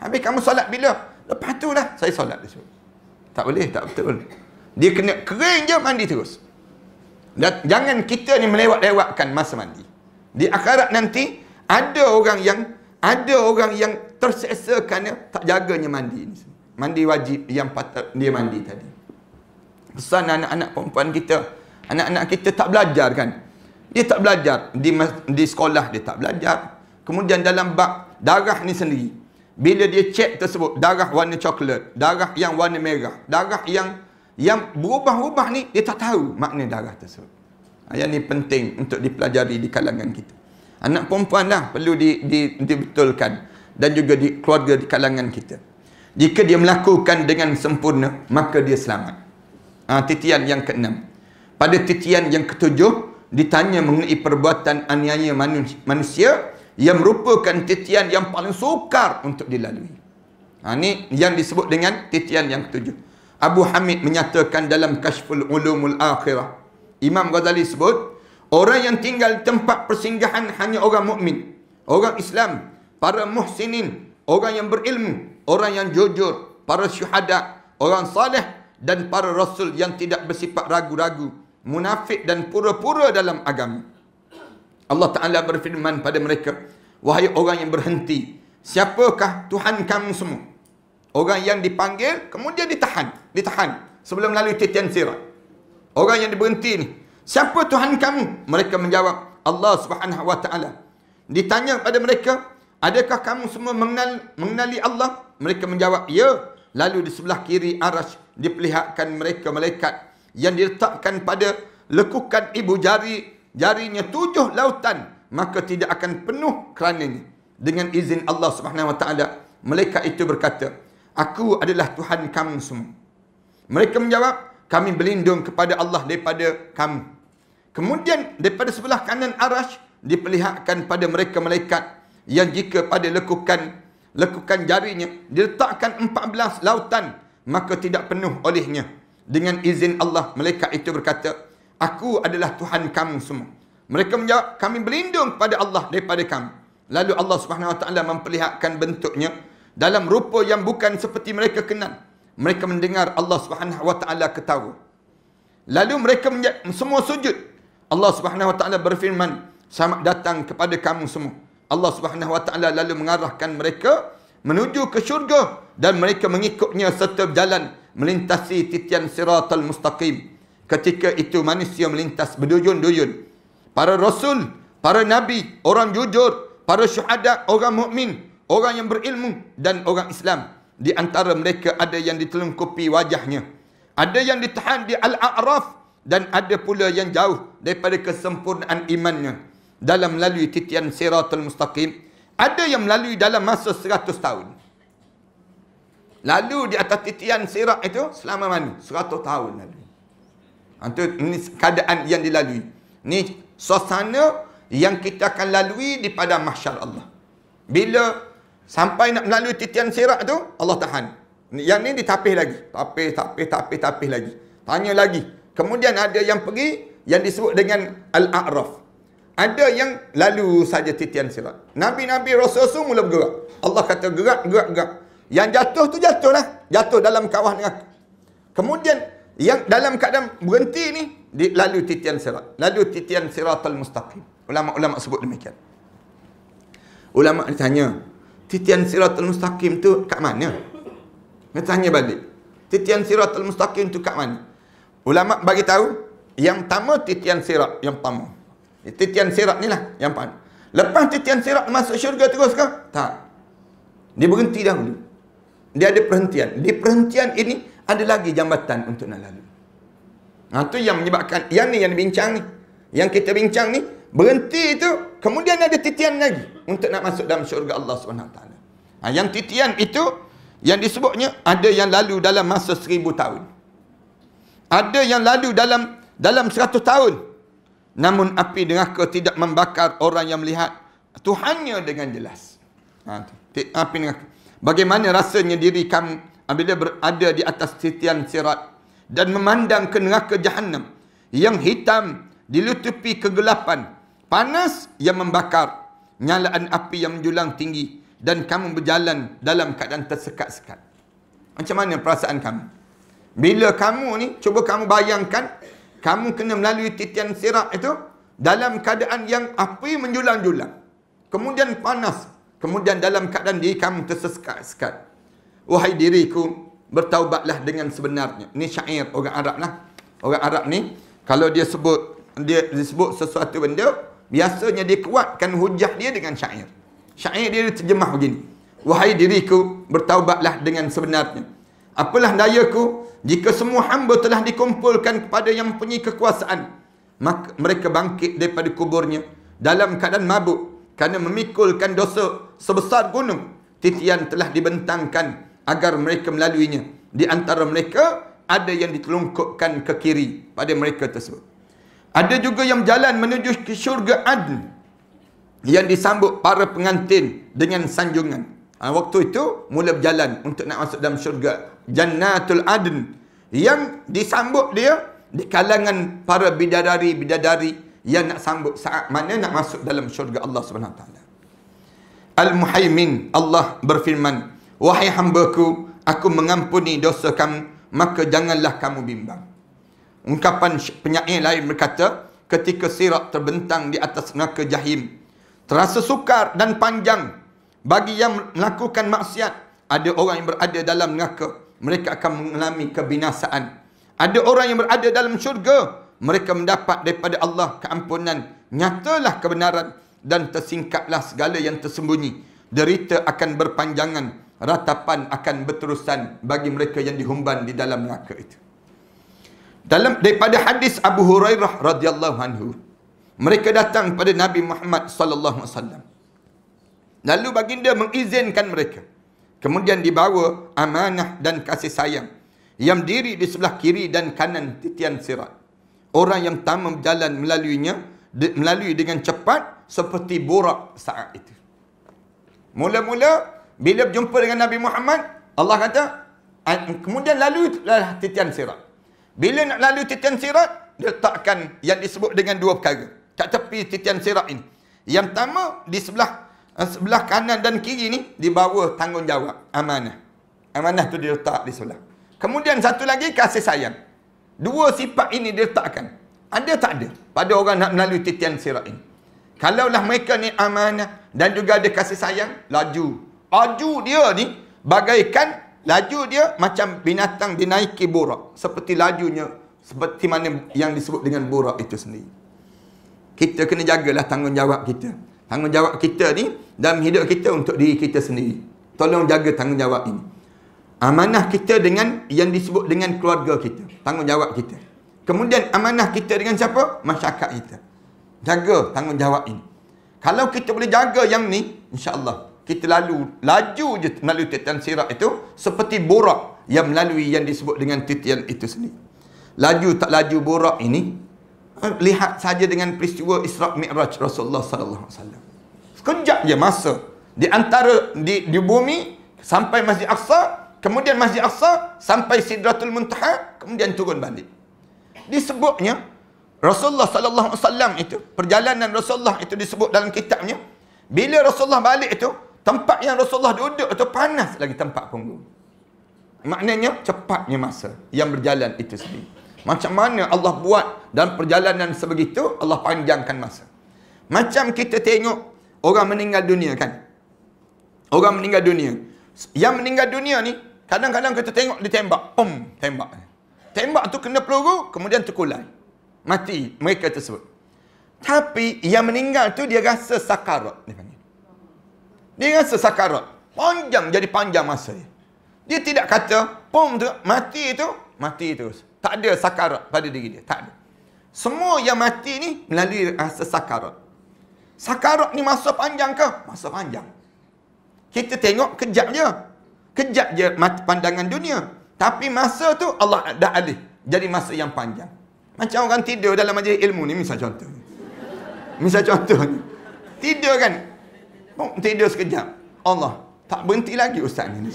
Habis kamu solat bila? Lepas tu lah saya solat. Tak boleh, tak betul. Dia kena kering je mandi terus. Dan jangan kita ni melewat-lewatkan masa mandi. Di akhirat nanti ada orang yang ada orang yang terseksa kerana tak jaganya mandi ni. Mandi wajib yang patut dia mandi tadi. Pesan anak-anak perempuan kita. Anak-anak kita tak belajar kan. Dia tak belajar. Di, di sekolah dia tak belajar. Kemudian dalam bak darah ni sendiri. Bila dia cek tersebut. Darah warna coklat. Darah yang warna merah. Darah yang yang berubah-ubah ni dia tak tahu makna darah tersebut. Yang ni penting untuk dipelajari di kalangan kita. Anak perempuan lah perlu di, di, dibetulkan. Dan juga di keluarga di kalangan kita. Jika dia melakukan dengan sempurna, maka dia selamat. Ha, titian yang keenam. Pada titian yang ketujuh, ditanya mengenai perbuatan aniaya manusia yang merupakan titian yang paling sukar untuk dilalui. Ha, ini yang disebut dengan titian yang ketujuh. Abu Hamid menyatakan dalam Kashful Ulumul Akhirah. Imam Ghazali sebut, orang yang tinggal tempat persinggahan hanya orang mukmin, orang Islam, para muhsinin, orang yang berilmu, orang yang jujur, para syuhada, orang saleh dan para rasul yang tidak bersifat ragu-ragu, munafik dan pura-pura dalam agama. Allah Ta'ala berfirman pada mereka, Wahai orang yang berhenti, siapakah Tuhan kamu semua? Orang yang dipanggil, kemudian ditahan. Ditahan sebelum melalui titian sirat. Orang yang diberhenti ni, siapa Tuhan kamu? Mereka menjawab, Allah Subhanahu Wa Ta'ala. Ditanya pada mereka, adakah kamu semua mengenal, mengenali Allah? Mereka menjawab, ya. Lalu di sebelah kiri arash diperlihatkan mereka malaikat yang diletakkan pada lekukan ibu jari jarinya tujuh lautan maka tidak akan penuh kerananya. Dengan izin Allah Subhanahu wa taala malaikat itu berkata aku adalah Tuhan kamu semua. Mereka menjawab kami berlindung kepada Allah daripada kamu. Kemudian daripada sebelah kanan arash diperlihatkan pada mereka malaikat yang jika pada lekukan lekukan jarinya diletakkan 14 lautan maka tidak penuh olehnya. Dengan izin Allah malaikat itu berkata aku adalah Tuhan kamu semua. Mereka menjawab kami berlindung kepada Allah daripada kamu. Lalu Allah Subhanahu wa taala memperlihatkan bentuknya dalam rupa yang bukan seperti mereka kenal. Mereka mendengar Allah Subhanahu wa taala ketawa. Lalu mereka semua sujud. Allah Subhanahu wa taala berfirman selamat datang kepada kamu semua. Allah Subhanahu Wa Taala lalu mengarahkan mereka menuju ke syurga dan mereka mengikutnya serta berjalan melintasi titian siratal mustaqim. Ketika itu manusia melintas berduyun-duyun. Para rasul, para nabi, orang jujur, para syuhada, orang mukmin, orang yang berilmu dan orang Islam. Di antara mereka ada yang ditelungkupi wajahnya. Ada yang ditahan di Al-A'raf dan ada pula yang jauh daripada kesempurnaan imannya dalam melalui titian siratul mustaqim ada yang melalui dalam masa 100 tahun lalu di atas titian sirat itu selama mana 100 tahun lalu itu ha, ini keadaan yang dilalui ini suasana yang kita akan lalui di pada mahsyar Allah bila sampai nak melalui titian sirat itu Allah tahan yang ni ditapih lagi tapih tapih tapih tapih lagi tanya lagi kemudian ada yang pergi yang disebut dengan al-a'raf ada yang lalu saja titian sirat. Nabi-Nabi Rasul-Rasul mula bergerak. Allah kata gerak, gerak, gerak. Yang jatuh tu jatuhlah. Jatuh dalam kawah neraka. Kemudian yang dalam keadaan berhenti ni lalu titian sirat. Lalu titian siratal mustaqim. Ulama-ulama sebut demikian. Ulama ditanya, titian siratal mustaqim tu kat mana? Dia tanya balik. Titian siratal mustaqim tu kat mana? Ulama bagi tahu yang pertama titian sirat yang pertama. Titian sirat ni lah yang pan. Lepas titian sirat masuk syurga terus ke? Tak. Dia berhenti dahulu. Dia ada perhentian. Di perhentian ini ada lagi jambatan untuk nak lalu. Ha, itu yang menyebabkan, yang ni yang dibincang ni. Yang kita bincang ni, berhenti itu, kemudian ada titian lagi untuk nak masuk dalam syurga Allah SWT. Ha, yang titian itu, yang disebutnya, ada yang lalu dalam masa seribu tahun. Ada yang lalu dalam dalam seratus tahun. Namun api neraka tidak membakar orang yang melihat Tuhannya dengan jelas. Ha, api neraka. Bagaimana rasanya diri kamu apabila berada di atas titian sirat dan memandang ke neraka jahanam yang hitam dilutupi kegelapan, panas yang membakar, nyalaan api yang menjulang tinggi dan kamu berjalan dalam keadaan tersekat-sekat. Macam mana perasaan kamu? Bila kamu ni, cuba kamu bayangkan, kamu kena melalui titian sirat itu dalam keadaan yang api menjulang-julang. Kemudian panas, Kemudian dalam keadaan diri kamu tersekat-sekat. Wahai diriku, bertaubatlah dengan sebenarnya. Ini syair orang Arab lah. Orang Arab ni, kalau dia sebut dia disebut sesuatu benda, biasanya dia kuatkan hujah dia dengan syair. Syair dia terjemah begini. Wahai diriku, bertaubatlah dengan sebenarnya. Apalah dayaku, jika semua hamba telah dikumpulkan kepada yang punya kekuasaan, maka mereka bangkit daripada kuburnya dalam keadaan mabuk kerana memikulkan dosa sebesar gunung titian telah dibentangkan agar mereka melaluinya. Di antara mereka ada yang ditelungkupkan ke kiri pada mereka tersebut. Ada juga yang jalan menuju ke syurga adn yang disambut para pengantin dengan sanjungan. Ha, waktu itu mula berjalan untuk nak masuk dalam syurga jannatul adn yang disambut dia di kalangan para bidadari-bidadari yang nak sambut saat mana nak masuk dalam syurga Allah Subhanahu taala. Al-Muhaimin Allah berfirman, "Wahai hamba-Ku, aku mengampuni dosa kamu, maka janganlah kamu bimbang." Ungkapan penyair lain berkata, ketika sirat terbentang di atas neraka jahim, terasa sukar dan panjang bagi yang melakukan maksiat. Ada orang yang berada dalam neraka, mereka akan mengalami kebinasaan. Ada orang yang berada dalam syurga, mereka mendapat daripada Allah keampunan. Nyatalah kebenaran dan tersingkaplah segala yang tersembunyi. Derita akan berpanjangan, ratapan akan berterusan bagi mereka yang dihumban di dalam neraka itu. Dalam daripada hadis Abu Hurairah radhiyallahu anhu, mereka datang pada Nabi Muhammad sallallahu alaihi wasallam. Lalu baginda mengizinkan mereka. Kemudian dibawa amanah dan kasih sayang yang diri di sebelah kiri dan kanan titian sirat. Orang yang tamu berjalan melaluinya melalui dengan cepat seperti borak saat itu. Mula-mula bila berjumpa dengan Nabi Muhammad, Allah kata, kemudian lalu titian sirat. Bila nak lalu titian sirat, letakkan yang disebut dengan dua perkara. Kat tepi titian sirat ini. Yang pertama, di sebelah eh, sebelah kanan dan kiri ni, di bawah tanggungjawab, amanah. Amanah tu diletak di sebelah. Kemudian satu lagi, kasih sayang. Dua sifat ini diletakkan. Ada tak ada pada orang nak melalui titian sirat ini? Kalaulah mereka ni amanah dan juga ada kasih sayang, laju. Laju dia ni bagaikan laju dia macam binatang dinaiki borak. Seperti lajunya, seperti mana yang disebut dengan borak itu sendiri. Kita kena jagalah tanggungjawab kita. Tanggungjawab kita ni dalam hidup kita untuk diri kita sendiri. Tolong jaga tanggungjawab ini. Amanah kita dengan yang disebut dengan keluarga kita. Tanggungjawab kita. Kemudian amanah kita dengan siapa? Masyarakat kita. Jaga tanggungjawab ini. Kalau kita boleh jaga yang ni, insyaAllah. Kita lalu, laju je melalui titian sirat itu. Seperti borak yang melalui yang disebut dengan titian itu sendiri. Laju tak laju borak ini. Eh, lihat saja dengan peristiwa Isra' Mi'raj Rasulullah SAW. Sekejap je masa. Di antara di, di bumi sampai Masjid Aqsa Kemudian Masjid Aqsa sampai Sidratul Muntaha, kemudian turun balik. Disebutnya Rasulullah sallallahu alaihi wasallam itu, perjalanan Rasulullah itu disebut dalam kitabnya, bila Rasulullah balik itu, tempat yang Rasulullah duduk itu panas lagi tempat punggung. Maknanya cepatnya masa yang berjalan itu sendiri. Macam mana Allah buat dalam perjalanan sebegitu, Allah panjangkan masa. Macam kita tengok orang meninggal dunia kan. Orang meninggal dunia. Yang meninggal dunia ni, Kadang-kadang kita tengok dia tembak. Pum, tembak. Tembak tu kena peluru, kemudian terkulai. Mati mereka tersebut. Tapi yang meninggal tu dia rasa sakarat. Dia, panggil. Dia rasa sakarat. Panjang jadi panjang masa dia. Dia tidak kata, pom tu, mati tu, mati terus. Tak ada sakarat pada diri dia. Tak ada. Semua yang mati ni melalui rasa sakarat. Sakarat ni masa panjang ke? Masa panjang. Kita tengok kejap je. Kejap je pandangan dunia. Tapi masa tu Allah dah alih. Jadi masa yang panjang. Macam orang tidur dalam majlis ilmu ni. Misal contoh. Misal contoh ni. Tidur kan? Tidur sekejap. Allah. Tak berhenti lagi ustaz ni.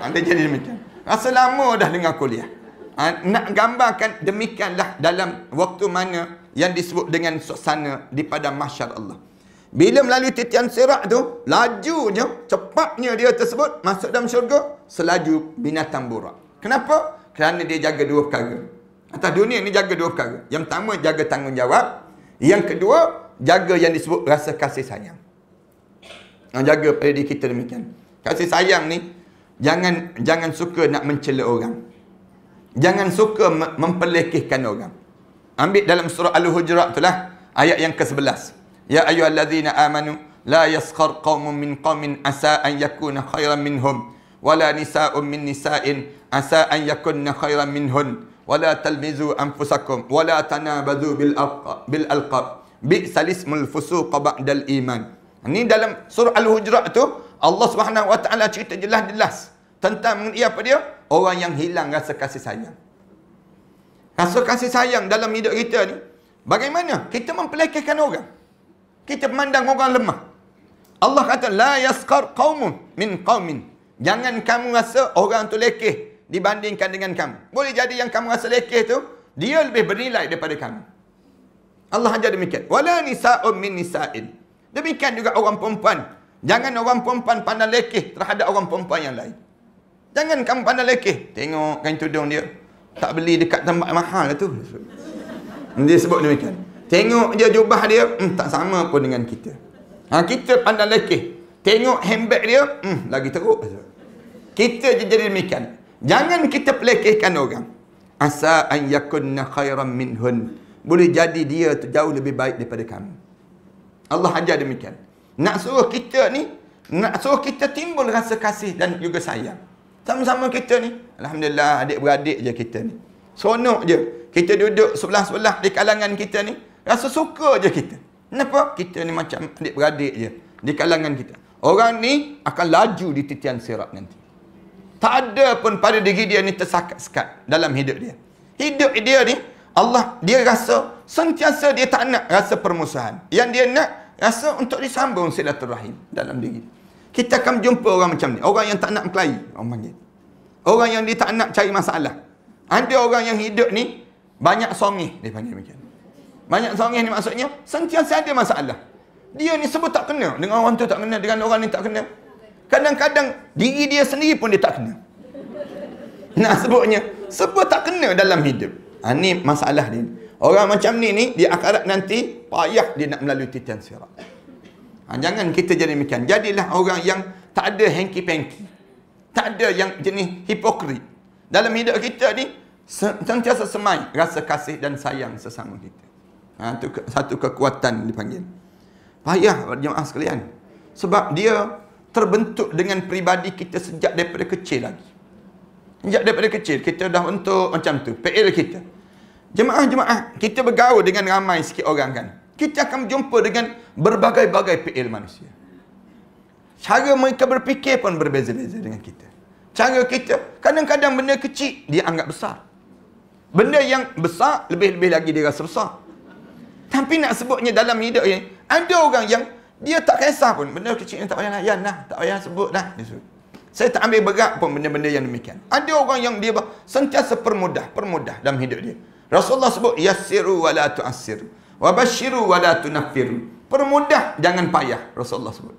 Anda jadi demikian. Rasa lama dah dengar kuliah. Ha, nak gambarkan demikianlah dalam waktu mana yang disebut dengan suasana di pada masyar Allah. Bila melalui titian sirat tu, lajunya, cepatnya dia tersebut masuk dalam syurga selaju binatang burak. Kenapa? Kerana dia jaga dua perkara. Atas dunia ni jaga dua perkara. Yang pertama, jaga tanggungjawab. Yang kedua, jaga yang disebut rasa kasih sayang. Jaga pada diri kita demikian. Kasih sayang ni, jangan jangan suka nak mencela orang. Jangan suka mempelekehkan orang. Ambil dalam surah Al-Hujurat itulah ayat yang ke-11. Ya ayyuhallazina amanu la yaskhar qaumun min qaumin asa an yakuna khairan minhum wala nisa'un min nisa'in asa an yakunna khairan minhun wala talmizu anfusakum wala tanabadhu bil alqab bil alqab bi'sal ismul fusuq ba'dal iman. Ini dalam surah Al-Hujurat tu Allah Subhanahu wa taala cerita jelas-jelas tentang mengenai apa dia? orang yang hilang rasa kasih sayang. Rasa kasih sayang dalam hidup kita ni, bagaimana? Kita mempelekehkan orang. Kita memandang orang lemah. Allah kata, La yaskar qawmun min qawmin. Jangan kamu rasa orang tu lekeh dibandingkan dengan kamu. Boleh jadi yang kamu rasa lekeh tu, dia lebih bernilai daripada kamu. Allah ajar demikian. Wala nisa'un min nisa'in. Demikian juga orang perempuan. Jangan orang perempuan pandang lekeh terhadap orang perempuan yang lain. Jangan kamu pandang lekeh. Tengok kain tudung dia. Tak beli dekat tempat mahal tu. Dia sebut demikian. Tengok dia jubah dia. Hmm, tak sama pun dengan kita. Ha, kita pandang lekeh. Tengok handbag dia. Hmm, lagi teruk. Kita jadi demikian. Jangan kita pelekehkan orang. Asa an yakunna khairan minhun. Boleh jadi dia tu jauh lebih baik daripada kamu. Allah ajar demikian. Nak suruh kita ni. Nak suruh kita timbul rasa kasih dan juga sayang. Sama-sama kita ni. Alhamdulillah adik-beradik je kita ni. Sonok je. Kita duduk sebelah-sebelah di kalangan kita ni. Rasa suka je kita. Kenapa? Kita ni macam adik-beradik je. Di kalangan kita. Orang ni akan laju di titian sirat nanti. Tak ada pun pada diri dia ni tersakat-sekat dalam hidup dia. Hidup dia ni, Allah, dia rasa sentiasa dia tak nak rasa permusuhan. Yang dia nak rasa untuk disambung silaturahim dalam diri. Kita akan jumpa orang macam ni. Orang yang tak nak berkelahi. Orang panggil. Orang yang dia tak nak cari masalah. Ada orang yang hidup ni, banyak songih. Dia panggil macam Banyak songih ni maksudnya, sentiasa ada masalah. Dia ni sebut tak kena. Dengan orang tu tak kena. Dengan orang ni tak kena. Kadang-kadang, diri dia sendiri pun dia tak kena. Nak sebutnya, sebut tak kena dalam hidup. Ha, ni masalah dia. Orang macam ni ni, di akhirat nanti, payah dia nak melalui titian sirat. Ha, jangan kita jadi demikian. Jadilah orang yang tak ada hanky-panky. Tak ada yang jenis hipokrit. Dalam hidup kita ni, sentiasa semai rasa kasih dan sayang sesama kita. Ha, itu satu kekuatan dipanggil. Payah jemaah sekalian. Sebab dia terbentuk dengan pribadi kita sejak daripada kecil lagi. Sejak daripada kecil, kita dah bentuk macam tu. PL kita. Jemaah-jemaah, kita bergaul dengan ramai sikit orang kan kita akan berjumpa dengan berbagai-bagai PL manusia. Cara mereka berfikir pun berbeza-beza dengan kita. Cara kita, kadang-kadang benda kecil dia anggap besar. Benda yang besar, lebih-lebih lagi dia rasa besar. Tapi nak sebutnya dalam hidup ini, ada orang yang dia tak kisah pun. Benda kecil ni tak payah layan lah. Tak payah sebut dah. Saya tak ambil berat pun benda-benda yang demikian. Ada orang yang dia sentiasa permudah, permudah dalam hidup dia. Rasulullah sebut, Yassiru wa la tu'assiru. Wabashiru wala tunaffiru. Permudah jangan payah Rasulullah sebut.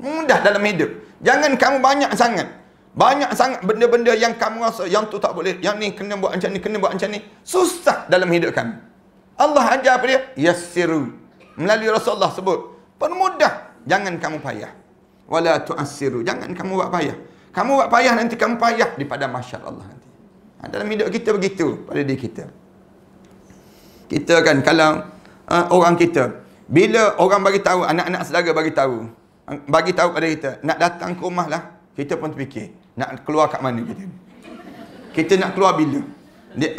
Mudah dalam hidup. Jangan kamu banyak sangat. Banyak sangat benda-benda yang kamu rasa yang tu tak boleh, yang ni kena buat macam ni, kena buat macam ni. Susah dalam hidup kamu. Allah ajar apa dia? Yassiru. Melalui Rasulullah sebut, permudah jangan kamu payah. Wala tu'assiru. Jangan kamu buat payah. Kamu buat payah nanti kamu payah di pada masyarakat Allah nanti. Ha, dalam hidup kita begitu pada diri kita. Kita kan kalau uh, orang kita. Bila orang bagi tahu, anak-anak saudara bagi tahu, bagi tahu pada kita, nak datang ke rumah lah, Kita pun terfikir, nak keluar kat mana kita? Kita nak keluar bila?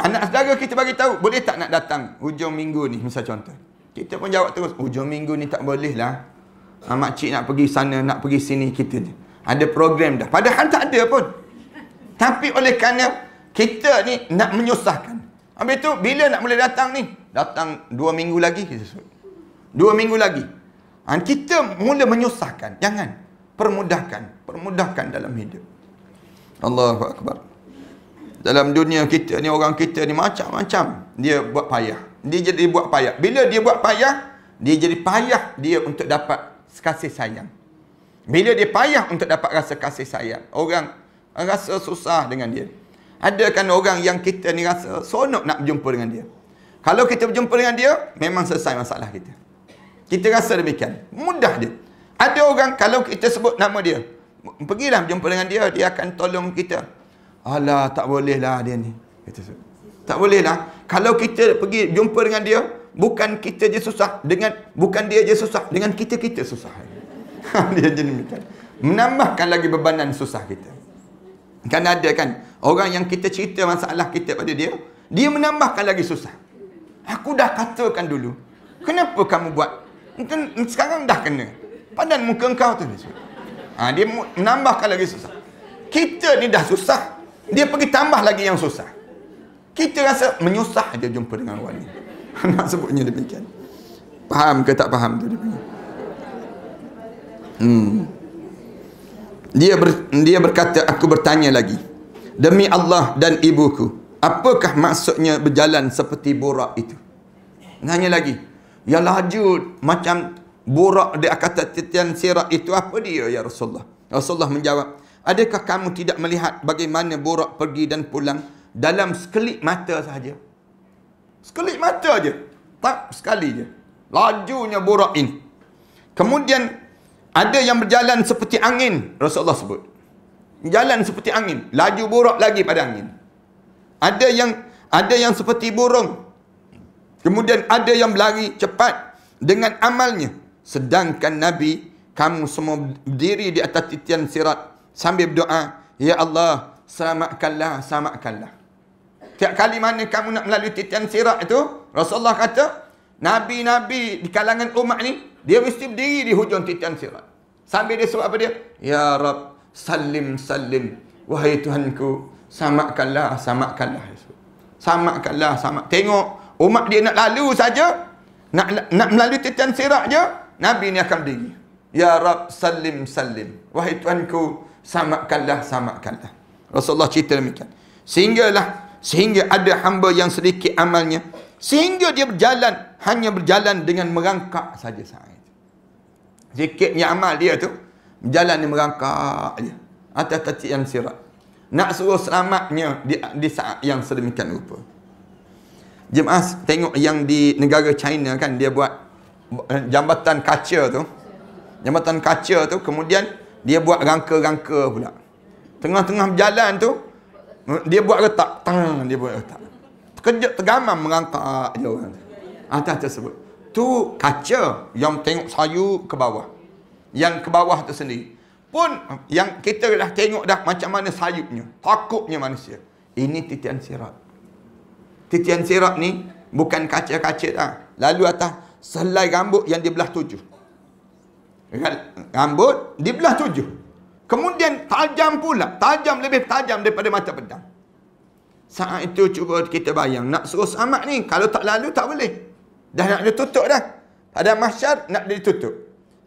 Anak saudara kita bagi tahu, boleh tak nak datang hujung minggu ni, misal contoh. Kita pun jawab terus, hujung minggu ni tak boleh lah. Ha, makcik nak pergi sana, nak pergi sini, kita ni. Ada program dah. Padahal tak ada pun. Tapi oleh kerana kita ni nak menyusahkan. Habis tu, bila nak mula datang ni? Datang dua minggu lagi, kita sebut. Dua minggu lagi. Ha, kita mula menyusahkan. Jangan. Permudahkan. Permudahkan dalam hidup. Allahu Akbar. Dalam dunia kita ni, orang kita ni macam-macam. Dia buat payah. Dia jadi buat payah. Bila dia buat payah, dia jadi payah dia untuk dapat kasih sayang. Bila dia payah untuk dapat rasa kasih sayang. Orang rasa susah dengan dia. Ada kan orang yang kita ni rasa sonok nak berjumpa dengan dia. Kalau kita berjumpa dengan dia, memang selesai masalah kita. Kita rasa demikian. Mudah dia. Ada orang kalau kita sebut nama dia. Pergilah jumpa dengan dia. Dia akan tolong kita. Alah tak boleh lah dia ni. Kita sebut. Tak boleh lah. Kalau kita pergi jumpa dengan dia. Bukan kita je susah. dengan Bukan dia je susah. Dengan kita-kita susah. (laughs) dia je demikian. Menambahkan lagi bebanan susah kita. Kan ada kan. Orang yang kita cerita masalah kita pada dia. Dia menambahkan lagi susah. Aku dah katakan dulu. Kenapa kamu buat sekarang dah kena. Padan muka engkau tu. Ha, dia menambahkan lagi susah. Kita ni dah susah. Dia pergi tambah lagi yang susah. Kita rasa menyusah aja jumpa dengan orang ni. (laughs) Nak sebutnya demikian. Faham ke tak faham tu dia Hmm. Dia ber, dia berkata aku bertanya lagi. Demi Allah dan ibuku, apakah maksudnya berjalan seperti borak itu? Tanya lagi yang laju macam borak di atas titian sirat itu apa dia ya Rasulullah? Rasulullah menjawab, adakah kamu tidak melihat bagaimana borak pergi dan pulang dalam sekelip mata sahaja? Sekelip mata aja. Tak sekali je. Lajunya borak ini. Kemudian ada yang berjalan seperti angin, Rasulullah sebut. Jalan seperti angin, laju borak lagi pada angin. Ada yang ada yang seperti burung, Kemudian ada yang berlari cepat dengan amalnya. Sedangkan Nabi, kamu semua berdiri di atas titian sirat sambil berdoa, Ya Allah, selamatkanlah, selamatkanlah. Tiap kali mana kamu nak melalui titian sirat itu, Rasulullah kata, Nabi-Nabi di kalangan umat ni, dia mesti berdiri di hujung titian sirat. Sambil dia sebut apa dia? Ya Rab, salim, salim. Wahai Tuhanku, selamatkanlah, selamatkanlah. Selamatkanlah, selamat. Tengok Umat dia nak lalu saja, nak nak melalui titian sirat je, Nabi ni akan berdiri. Ya Rab salim salim. Wahai Tuanku, samakanlah samakanlah. Rasulullah cerita demikian. Sehinggalah sehingga ada hamba yang sedikit amalnya sehingga dia berjalan hanya berjalan dengan merangkak saja saat. Sikitnya amal dia tu berjalan dengan merangkak aja atas titian sirat. Nak suruh selamatnya di, di saat yang sedemikian rupa. Jemaah tengok yang di negara China kan dia buat eh, jambatan kaca tu. Jambatan kaca tu kemudian dia buat rangka-rangka pula. Tengah-tengah berjalan tu dia buat retak, tang dia buat retak. Terkejut tergamam merangkak je orang. Atas tersebut. Tu kaca yang tengok sayu ke bawah. Yang ke bawah tu sendiri. Pun yang kita dah tengok dah macam mana sayupnya. Takutnya manusia. Ini titian sirat titian sirap ni bukan kaca-kaca dah. Lalu atas selai rambut yang dibelah tujuh. Rambut dibelah tujuh. Kemudian tajam pula. Tajam lebih tajam daripada mata pedang. Saat itu cuba kita bayang. Nak suruh selamat ni. Kalau tak lalu tak boleh. Dah nak ditutup dah. Pada masyar nak ditutup.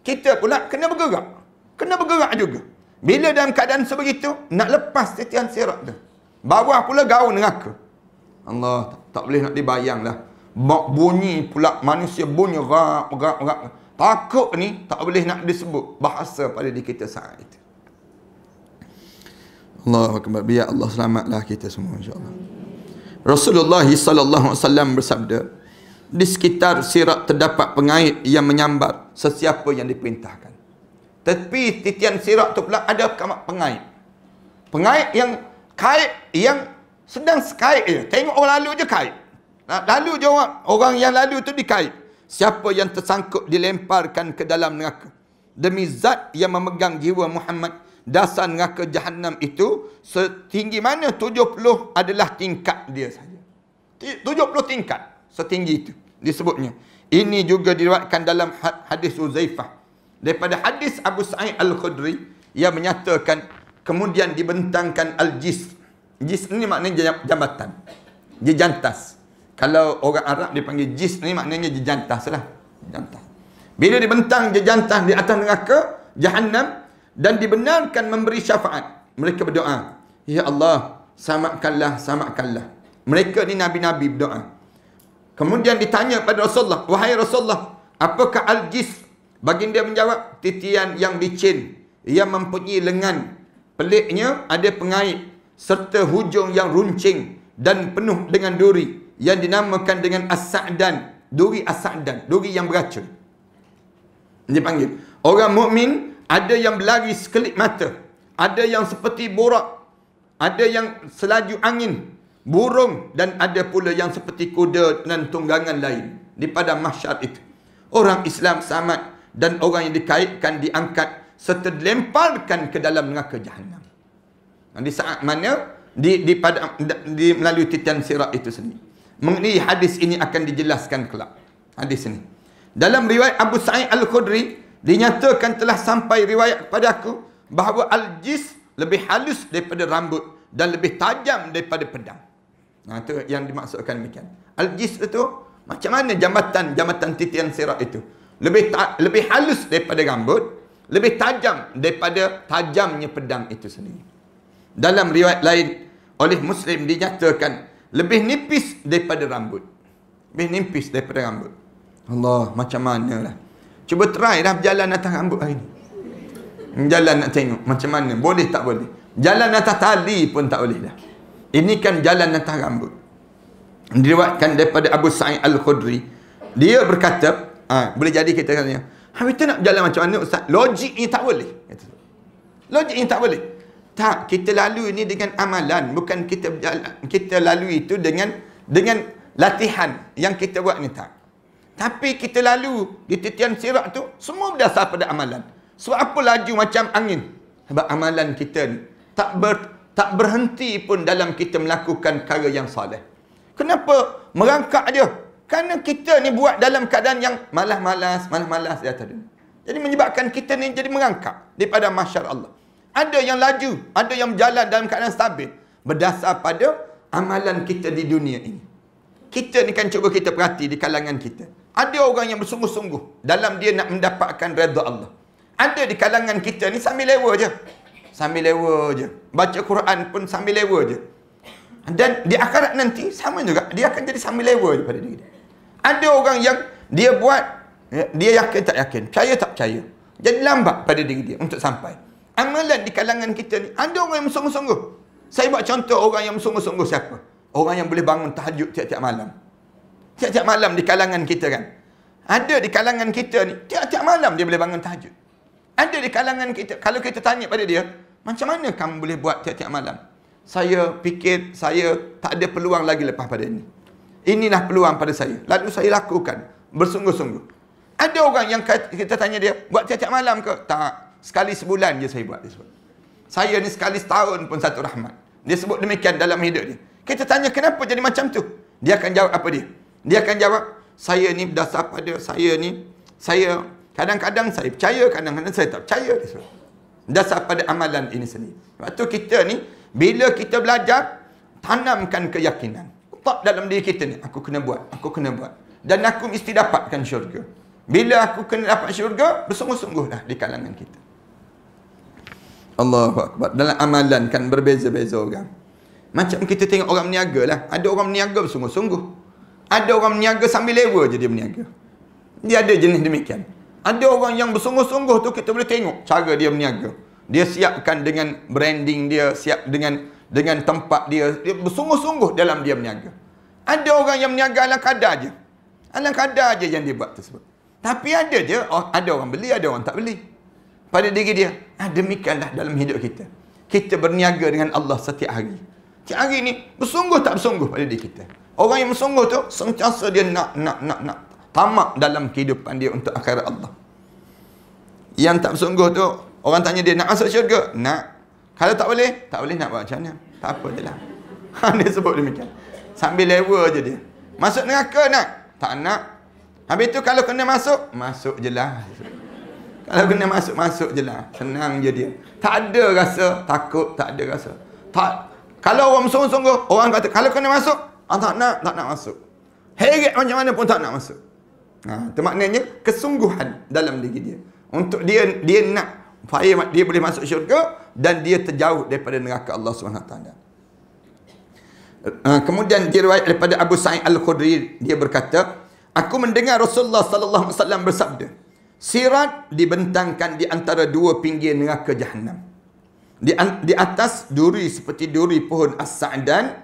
Kita pula kena bergerak. Kena bergerak juga. Bila dalam keadaan sebegitu. Nak lepas titian sirap tu. Bawah pula gaun neraka. Allah tak boleh nak dibayang dah. Bunyi pula manusia bunyi rak, rak, rak. Takut ni tak boleh nak disebut bahasa pada di kita saat itu. Allah Akbar. Biar Allah selamatlah kita semua insyaAllah. Rasulullah wasallam bersabda, di sekitar sirat terdapat pengait yang menyambar sesiapa yang diperintahkan. Tapi titian sirat tu pula ada pengait. Pengait yang kait yang sedang kait je. Tengok orang lalu je kait. Lalu je orang, orang yang lalu tu dikait. Siapa yang tersangkut dilemparkan ke dalam neraka. Demi zat yang memegang jiwa Muhammad dasar neraka jahanam itu setinggi mana 70 adalah tingkat dia saja. 70 tingkat setinggi itu disebutnya. Ini juga diriwayatkan dalam ha-, hadis Uzaifah. Daripada hadis Abu Sa'id Al-Khudri yang menyatakan kemudian dibentangkan Al-Jis. Jis ni maknanya jambatan. Jejantas. Kalau orang Arab dipanggil Jis ni maknanya jejantas lah. Jejantas. Bila dibentang jejantas di atas neraka, Jahannam dan dibenarkan memberi syafaat. Mereka berdoa, Ya Allah, samakanlah, samakanlah. Mereka ni Nabi-Nabi berdoa. Kemudian ditanya pada Rasulullah, Wahai Rasulullah, apakah Al-Jis? Baginda menjawab, titian yang licin, yang mempunyai lengan. Peliknya ada pengait, serta hujung yang runcing dan penuh dengan duri, yang dinamakan dengan As-Sa'dan, duri As-Sa'dan, duri yang beracun. Dia panggil. Orang mukmin ada yang berlari sekelip mata, ada yang seperti borak, ada yang selaju angin, burung dan ada pula yang seperti kuda dan tunggangan lain di pada mahsyar itu. Orang Islam selamat dan orang yang dikaitkan diangkat serta dilemparkan ke dalam neraka jahanam. Di saat mana di di pada di melalui titian sirat itu sendiri. Mengenai hadis ini akan dijelaskan kelak. Hadis ini. Dalam riwayat Abu Sa'id Al-Khudri dinyatakan telah sampai riwayat kepada aku bahawa al-jis lebih halus daripada rambut dan lebih tajam daripada pedang. Nah, itu yang dimaksudkan demikian. Al-jis itu macam mana jambatan jambatan titian sirat itu? Lebih ta- lebih halus daripada rambut, lebih tajam daripada tajamnya pedang itu sendiri. Dalam riwayat lain oleh Muslim dinyatakan lebih nipis daripada rambut. Lebih nipis daripada rambut. Allah, macam mana lah. Cuba try dah berjalan atas rambut hari ni. Jalan nak tengok macam mana. Boleh tak boleh. Jalan atas tali pun tak boleh dah. Ini kan jalan atas rambut. Diriwayatkan daripada Abu Sa'id Al-Khudri. Dia berkata, ha, boleh jadi kita katanya, habis nak jalan macam mana Ustaz? Logik ni tak boleh. Logik ni tak boleh. Tak, kita lalu ini dengan amalan. Bukan kita berjalan, kita lalu itu dengan dengan latihan yang kita buat ni tak. Tapi kita lalu di titian sirat tu, semua berdasar pada amalan. Sebab apa laju macam angin? Sebab amalan kita tak ber, tak berhenti pun dalam kita melakukan perkara yang salih. Kenapa merangkak dia? Kerana kita ni buat dalam keadaan yang malas-malas, malas-malas di atas dunia. Jadi menyebabkan kita ni jadi merangkak daripada masyarakat Allah. Ada yang laju, ada yang berjalan dalam keadaan stabil. Berdasar pada amalan kita di dunia ini. Kita ni kan cuba kita perhati di kalangan kita. Ada orang yang bersungguh-sungguh dalam dia nak mendapatkan redha Allah. Ada di kalangan kita ni sambil lewa je sambil lewa je. Baca Quran pun sambil lewa je. Dan di akhirat nanti sama juga. Dia akan jadi sambil lewa je pada diri dia. Ada orang yang dia buat, ya, dia yakin tak yakin. Percaya tak percaya. Jadi lambat pada diri dia untuk sampai. Amalan di kalangan kita ni, ada orang yang sungguh-sungguh. Saya buat contoh orang yang sungguh-sungguh siapa? Orang yang boleh bangun tahajud tiap-tiap malam. Tiap-tiap malam di kalangan kita kan. Ada di kalangan kita ni, tiap-tiap malam dia boleh bangun tahajud. Ada di kalangan kita, kalau kita tanya pada dia, macam mana kamu boleh buat tiap-tiap malam? Saya fikir saya tak ada peluang lagi lepas pada ini. Inilah peluang pada saya. Lalu saya lakukan bersungguh-sungguh. Ada orang yang kita tanya dia, buat tiap-tiap malam ke? Tak. Sekali sebulan je saya buat. Dia sebut. Saya ni sekali setahun pun satu rahmat. Dia sebut demikian dalam hidup dia. Kita tanya kenapa jadi macam tu? Dia akan jawab apa dia? Dia akan jawab, saya ni berdasar pada saya ni, saya kadang-kadang saya percaya, kadang-kadang saya tak percaya. Dia sebut dasar pada amalan ini sendiri. Waktu kita ni, bila kita belajar, tanamkan keyakinan. Tak dalam diri kita ni, aku kena buat, aku kena buat. Dan aku mesti dapatkan syurga. Bila aku kena dapat syurga, bersungguh-sungguh dah di kalangan kita. Allahu Akbar. Dalam amalan kan berbeza-beza orang. Macam kita tengok orang meniaga lah. Ada orang meniaga bersungguh-sungguh. Ada orang meniaga sambil lewa je dia meniaga. Dia ada jenis demikian. Ada orang yang bersungguh-sungguh tu kita boleh tengok cara dia berniaga. Dia siapkan dengan branding dia, siap dengan dengan tempat dia. Dia bersungguh-sungguh dalam dia berniaga. Ada orang yang berniaga ala kadar je. Ala kadar je yang dia buat tersebut. Tapi ada je, oh, ada orang beli, ada orang tak beli. Pada diri dia, ah, demikianlah dalam hidup kita. Kita berniaga dengan Allah setiap hari. Setiap hari ni, bersungguh tak bersungguh pada diri kita. Orang yang bersungguh tu, sentiasa dia nak, nak, nak, nak tamak dalam kehidupan dia untuk akhirat Allah. Yang tak bersungguh tu Orang tanya dia nak masuk syurga? Nak. Kalau tak boleh, tak boleh nak buat macam mana? Tak apa je lah. (laughs) Dia sebut demikian. Sambil level je dia. Masuk neraka nak? Tak nak. Habis tu kalau kena masuk, masuk je lah. Kalau kena masuk, masuk je lah. Senang je dia. Tak ada rasa takut, tak ada rasa. Tak. Kalau orang sungguh-sungguh, orang kata, kalau kena masuk, ah, tak nak, tak nak masuk. Heret macam mana pun tak nak masuk. Ha, itu maknanya kesungguhan dalam diri dia. Untuk dia dia nak dia boleh masuk syurga dan dia terjauh daripada neraka Allah SWT. Uh, kemudian diriwayat daripada Abu Sa'id Al-Khudri dia berkata, aku mendengar Rasulullah sallallahu alaihi wasallam bersabda, sirat dibentangkan di antara dua pinggir neraka jahanam. Di, di atas duri seperti duri pohon as-sa'dan,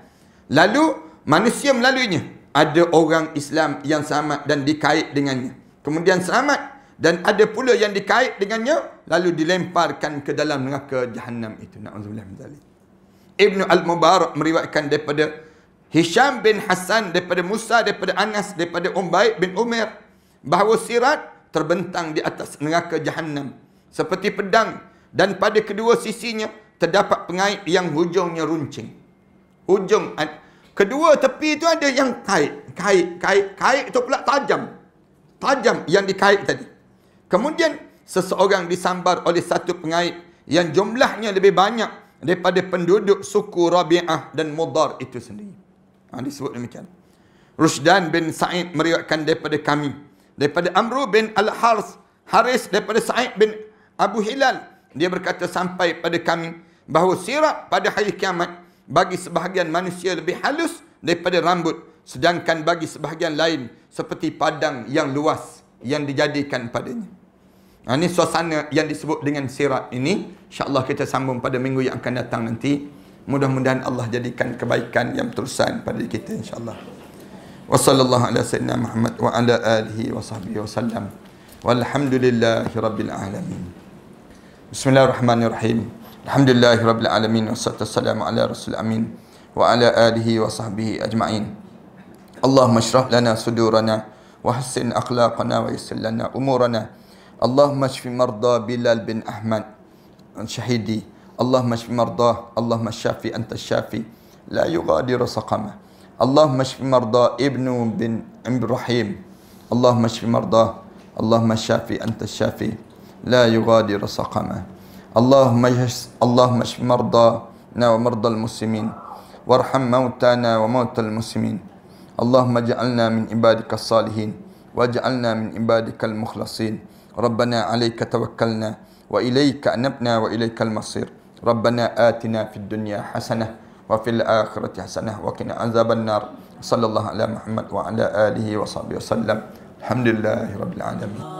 lalu manusia melaluinya ada orang Islam yang selamat dan dikait dengannya. Kemudian selamat dan ada pula yang dikait dengannya lalu dilemparkan ke dalam neraka jahanam itu. Nauzubillah min zalik. Ibnu Al-Mubarak meriwayatkan daripada Hisham bin Hassan daripada Musa daripada Anas daripada Ubaid bin Umar bahawa sirat terbentang di atas neraka jahanam seperti pedang dan pada kedua sisinya terdapat pengait yang hujungnya runcing. Hujung Kedua tepi itu ada yang kait. Kait, kait, kait itu pula tajam. Tajam yang dikait tadi. Kemudian seseorang disambar oleh satu pengait yang jumlahnya lebih banyak daripada penduduk suku Rabi'ah dan Mudar itu sendiri. Ha, disebut demikian. Rusdan bin Sa'id meriwayatkan daripada kami. Daripada Amru bin Al-Haris. Haris daripada Sa'id bin Abu Hilal. Dia berkata sampai pada kami bahawa sirap pada hari kiamat bagi sebahagian manusia lebih halus daripada rambut sedangkan bagi sebahagian lain seperti padang yang luas yang dijadikan padanya. Ha, ini suasana yang disebut dengan sirat ini. InsyaAllah kita sambung pada minggu yang akan datang nanti. Mudah-mudahan Allah jadikan kebaikan yang terusan pada kita insyaAllah. Wa sallallahu ala sayyidina Muhammad wa ala alihi wa sahbihi wa sallam. Walhamdulillahi rabbil alamin. Bismillahirrahmanirrahim. Alhamdulillah Rabbil Alamin Wassalatu wassalamu ala Rasul Amin Wa ala alihi wa sahbihi ajma'in Allahumma syrah lana sudurana Wa hassin akhlaqana wa yassir lana umurana اللهم اشف مرضى بلال بن أحمد شهيدي اللهم اشف مرضاه اللهم الشافي أنت الشافي لا يغادر سقما اللهم اشف مرضى ابن بن إبراهيم اللهم اشف مرضاه اللهم الشافي أنت الشافي لا يغادر سقما اللهم اللهم اشف مرضانا ومرضى المسلمين وارحم موتانا وموتى المسلمين اللهم اجعلنا من عبادك الصالحين واجعلنا من عبادك المخلصين ربنا عليك توكلنا واليك انبنا واليك المصير ربنا آتنا في الدنيا حسنه وفي الآخرة حسنه وقنا عذاب النار صلى الله على محمد وعلى آله وصحبه وسلم الحمد لله رب العالمين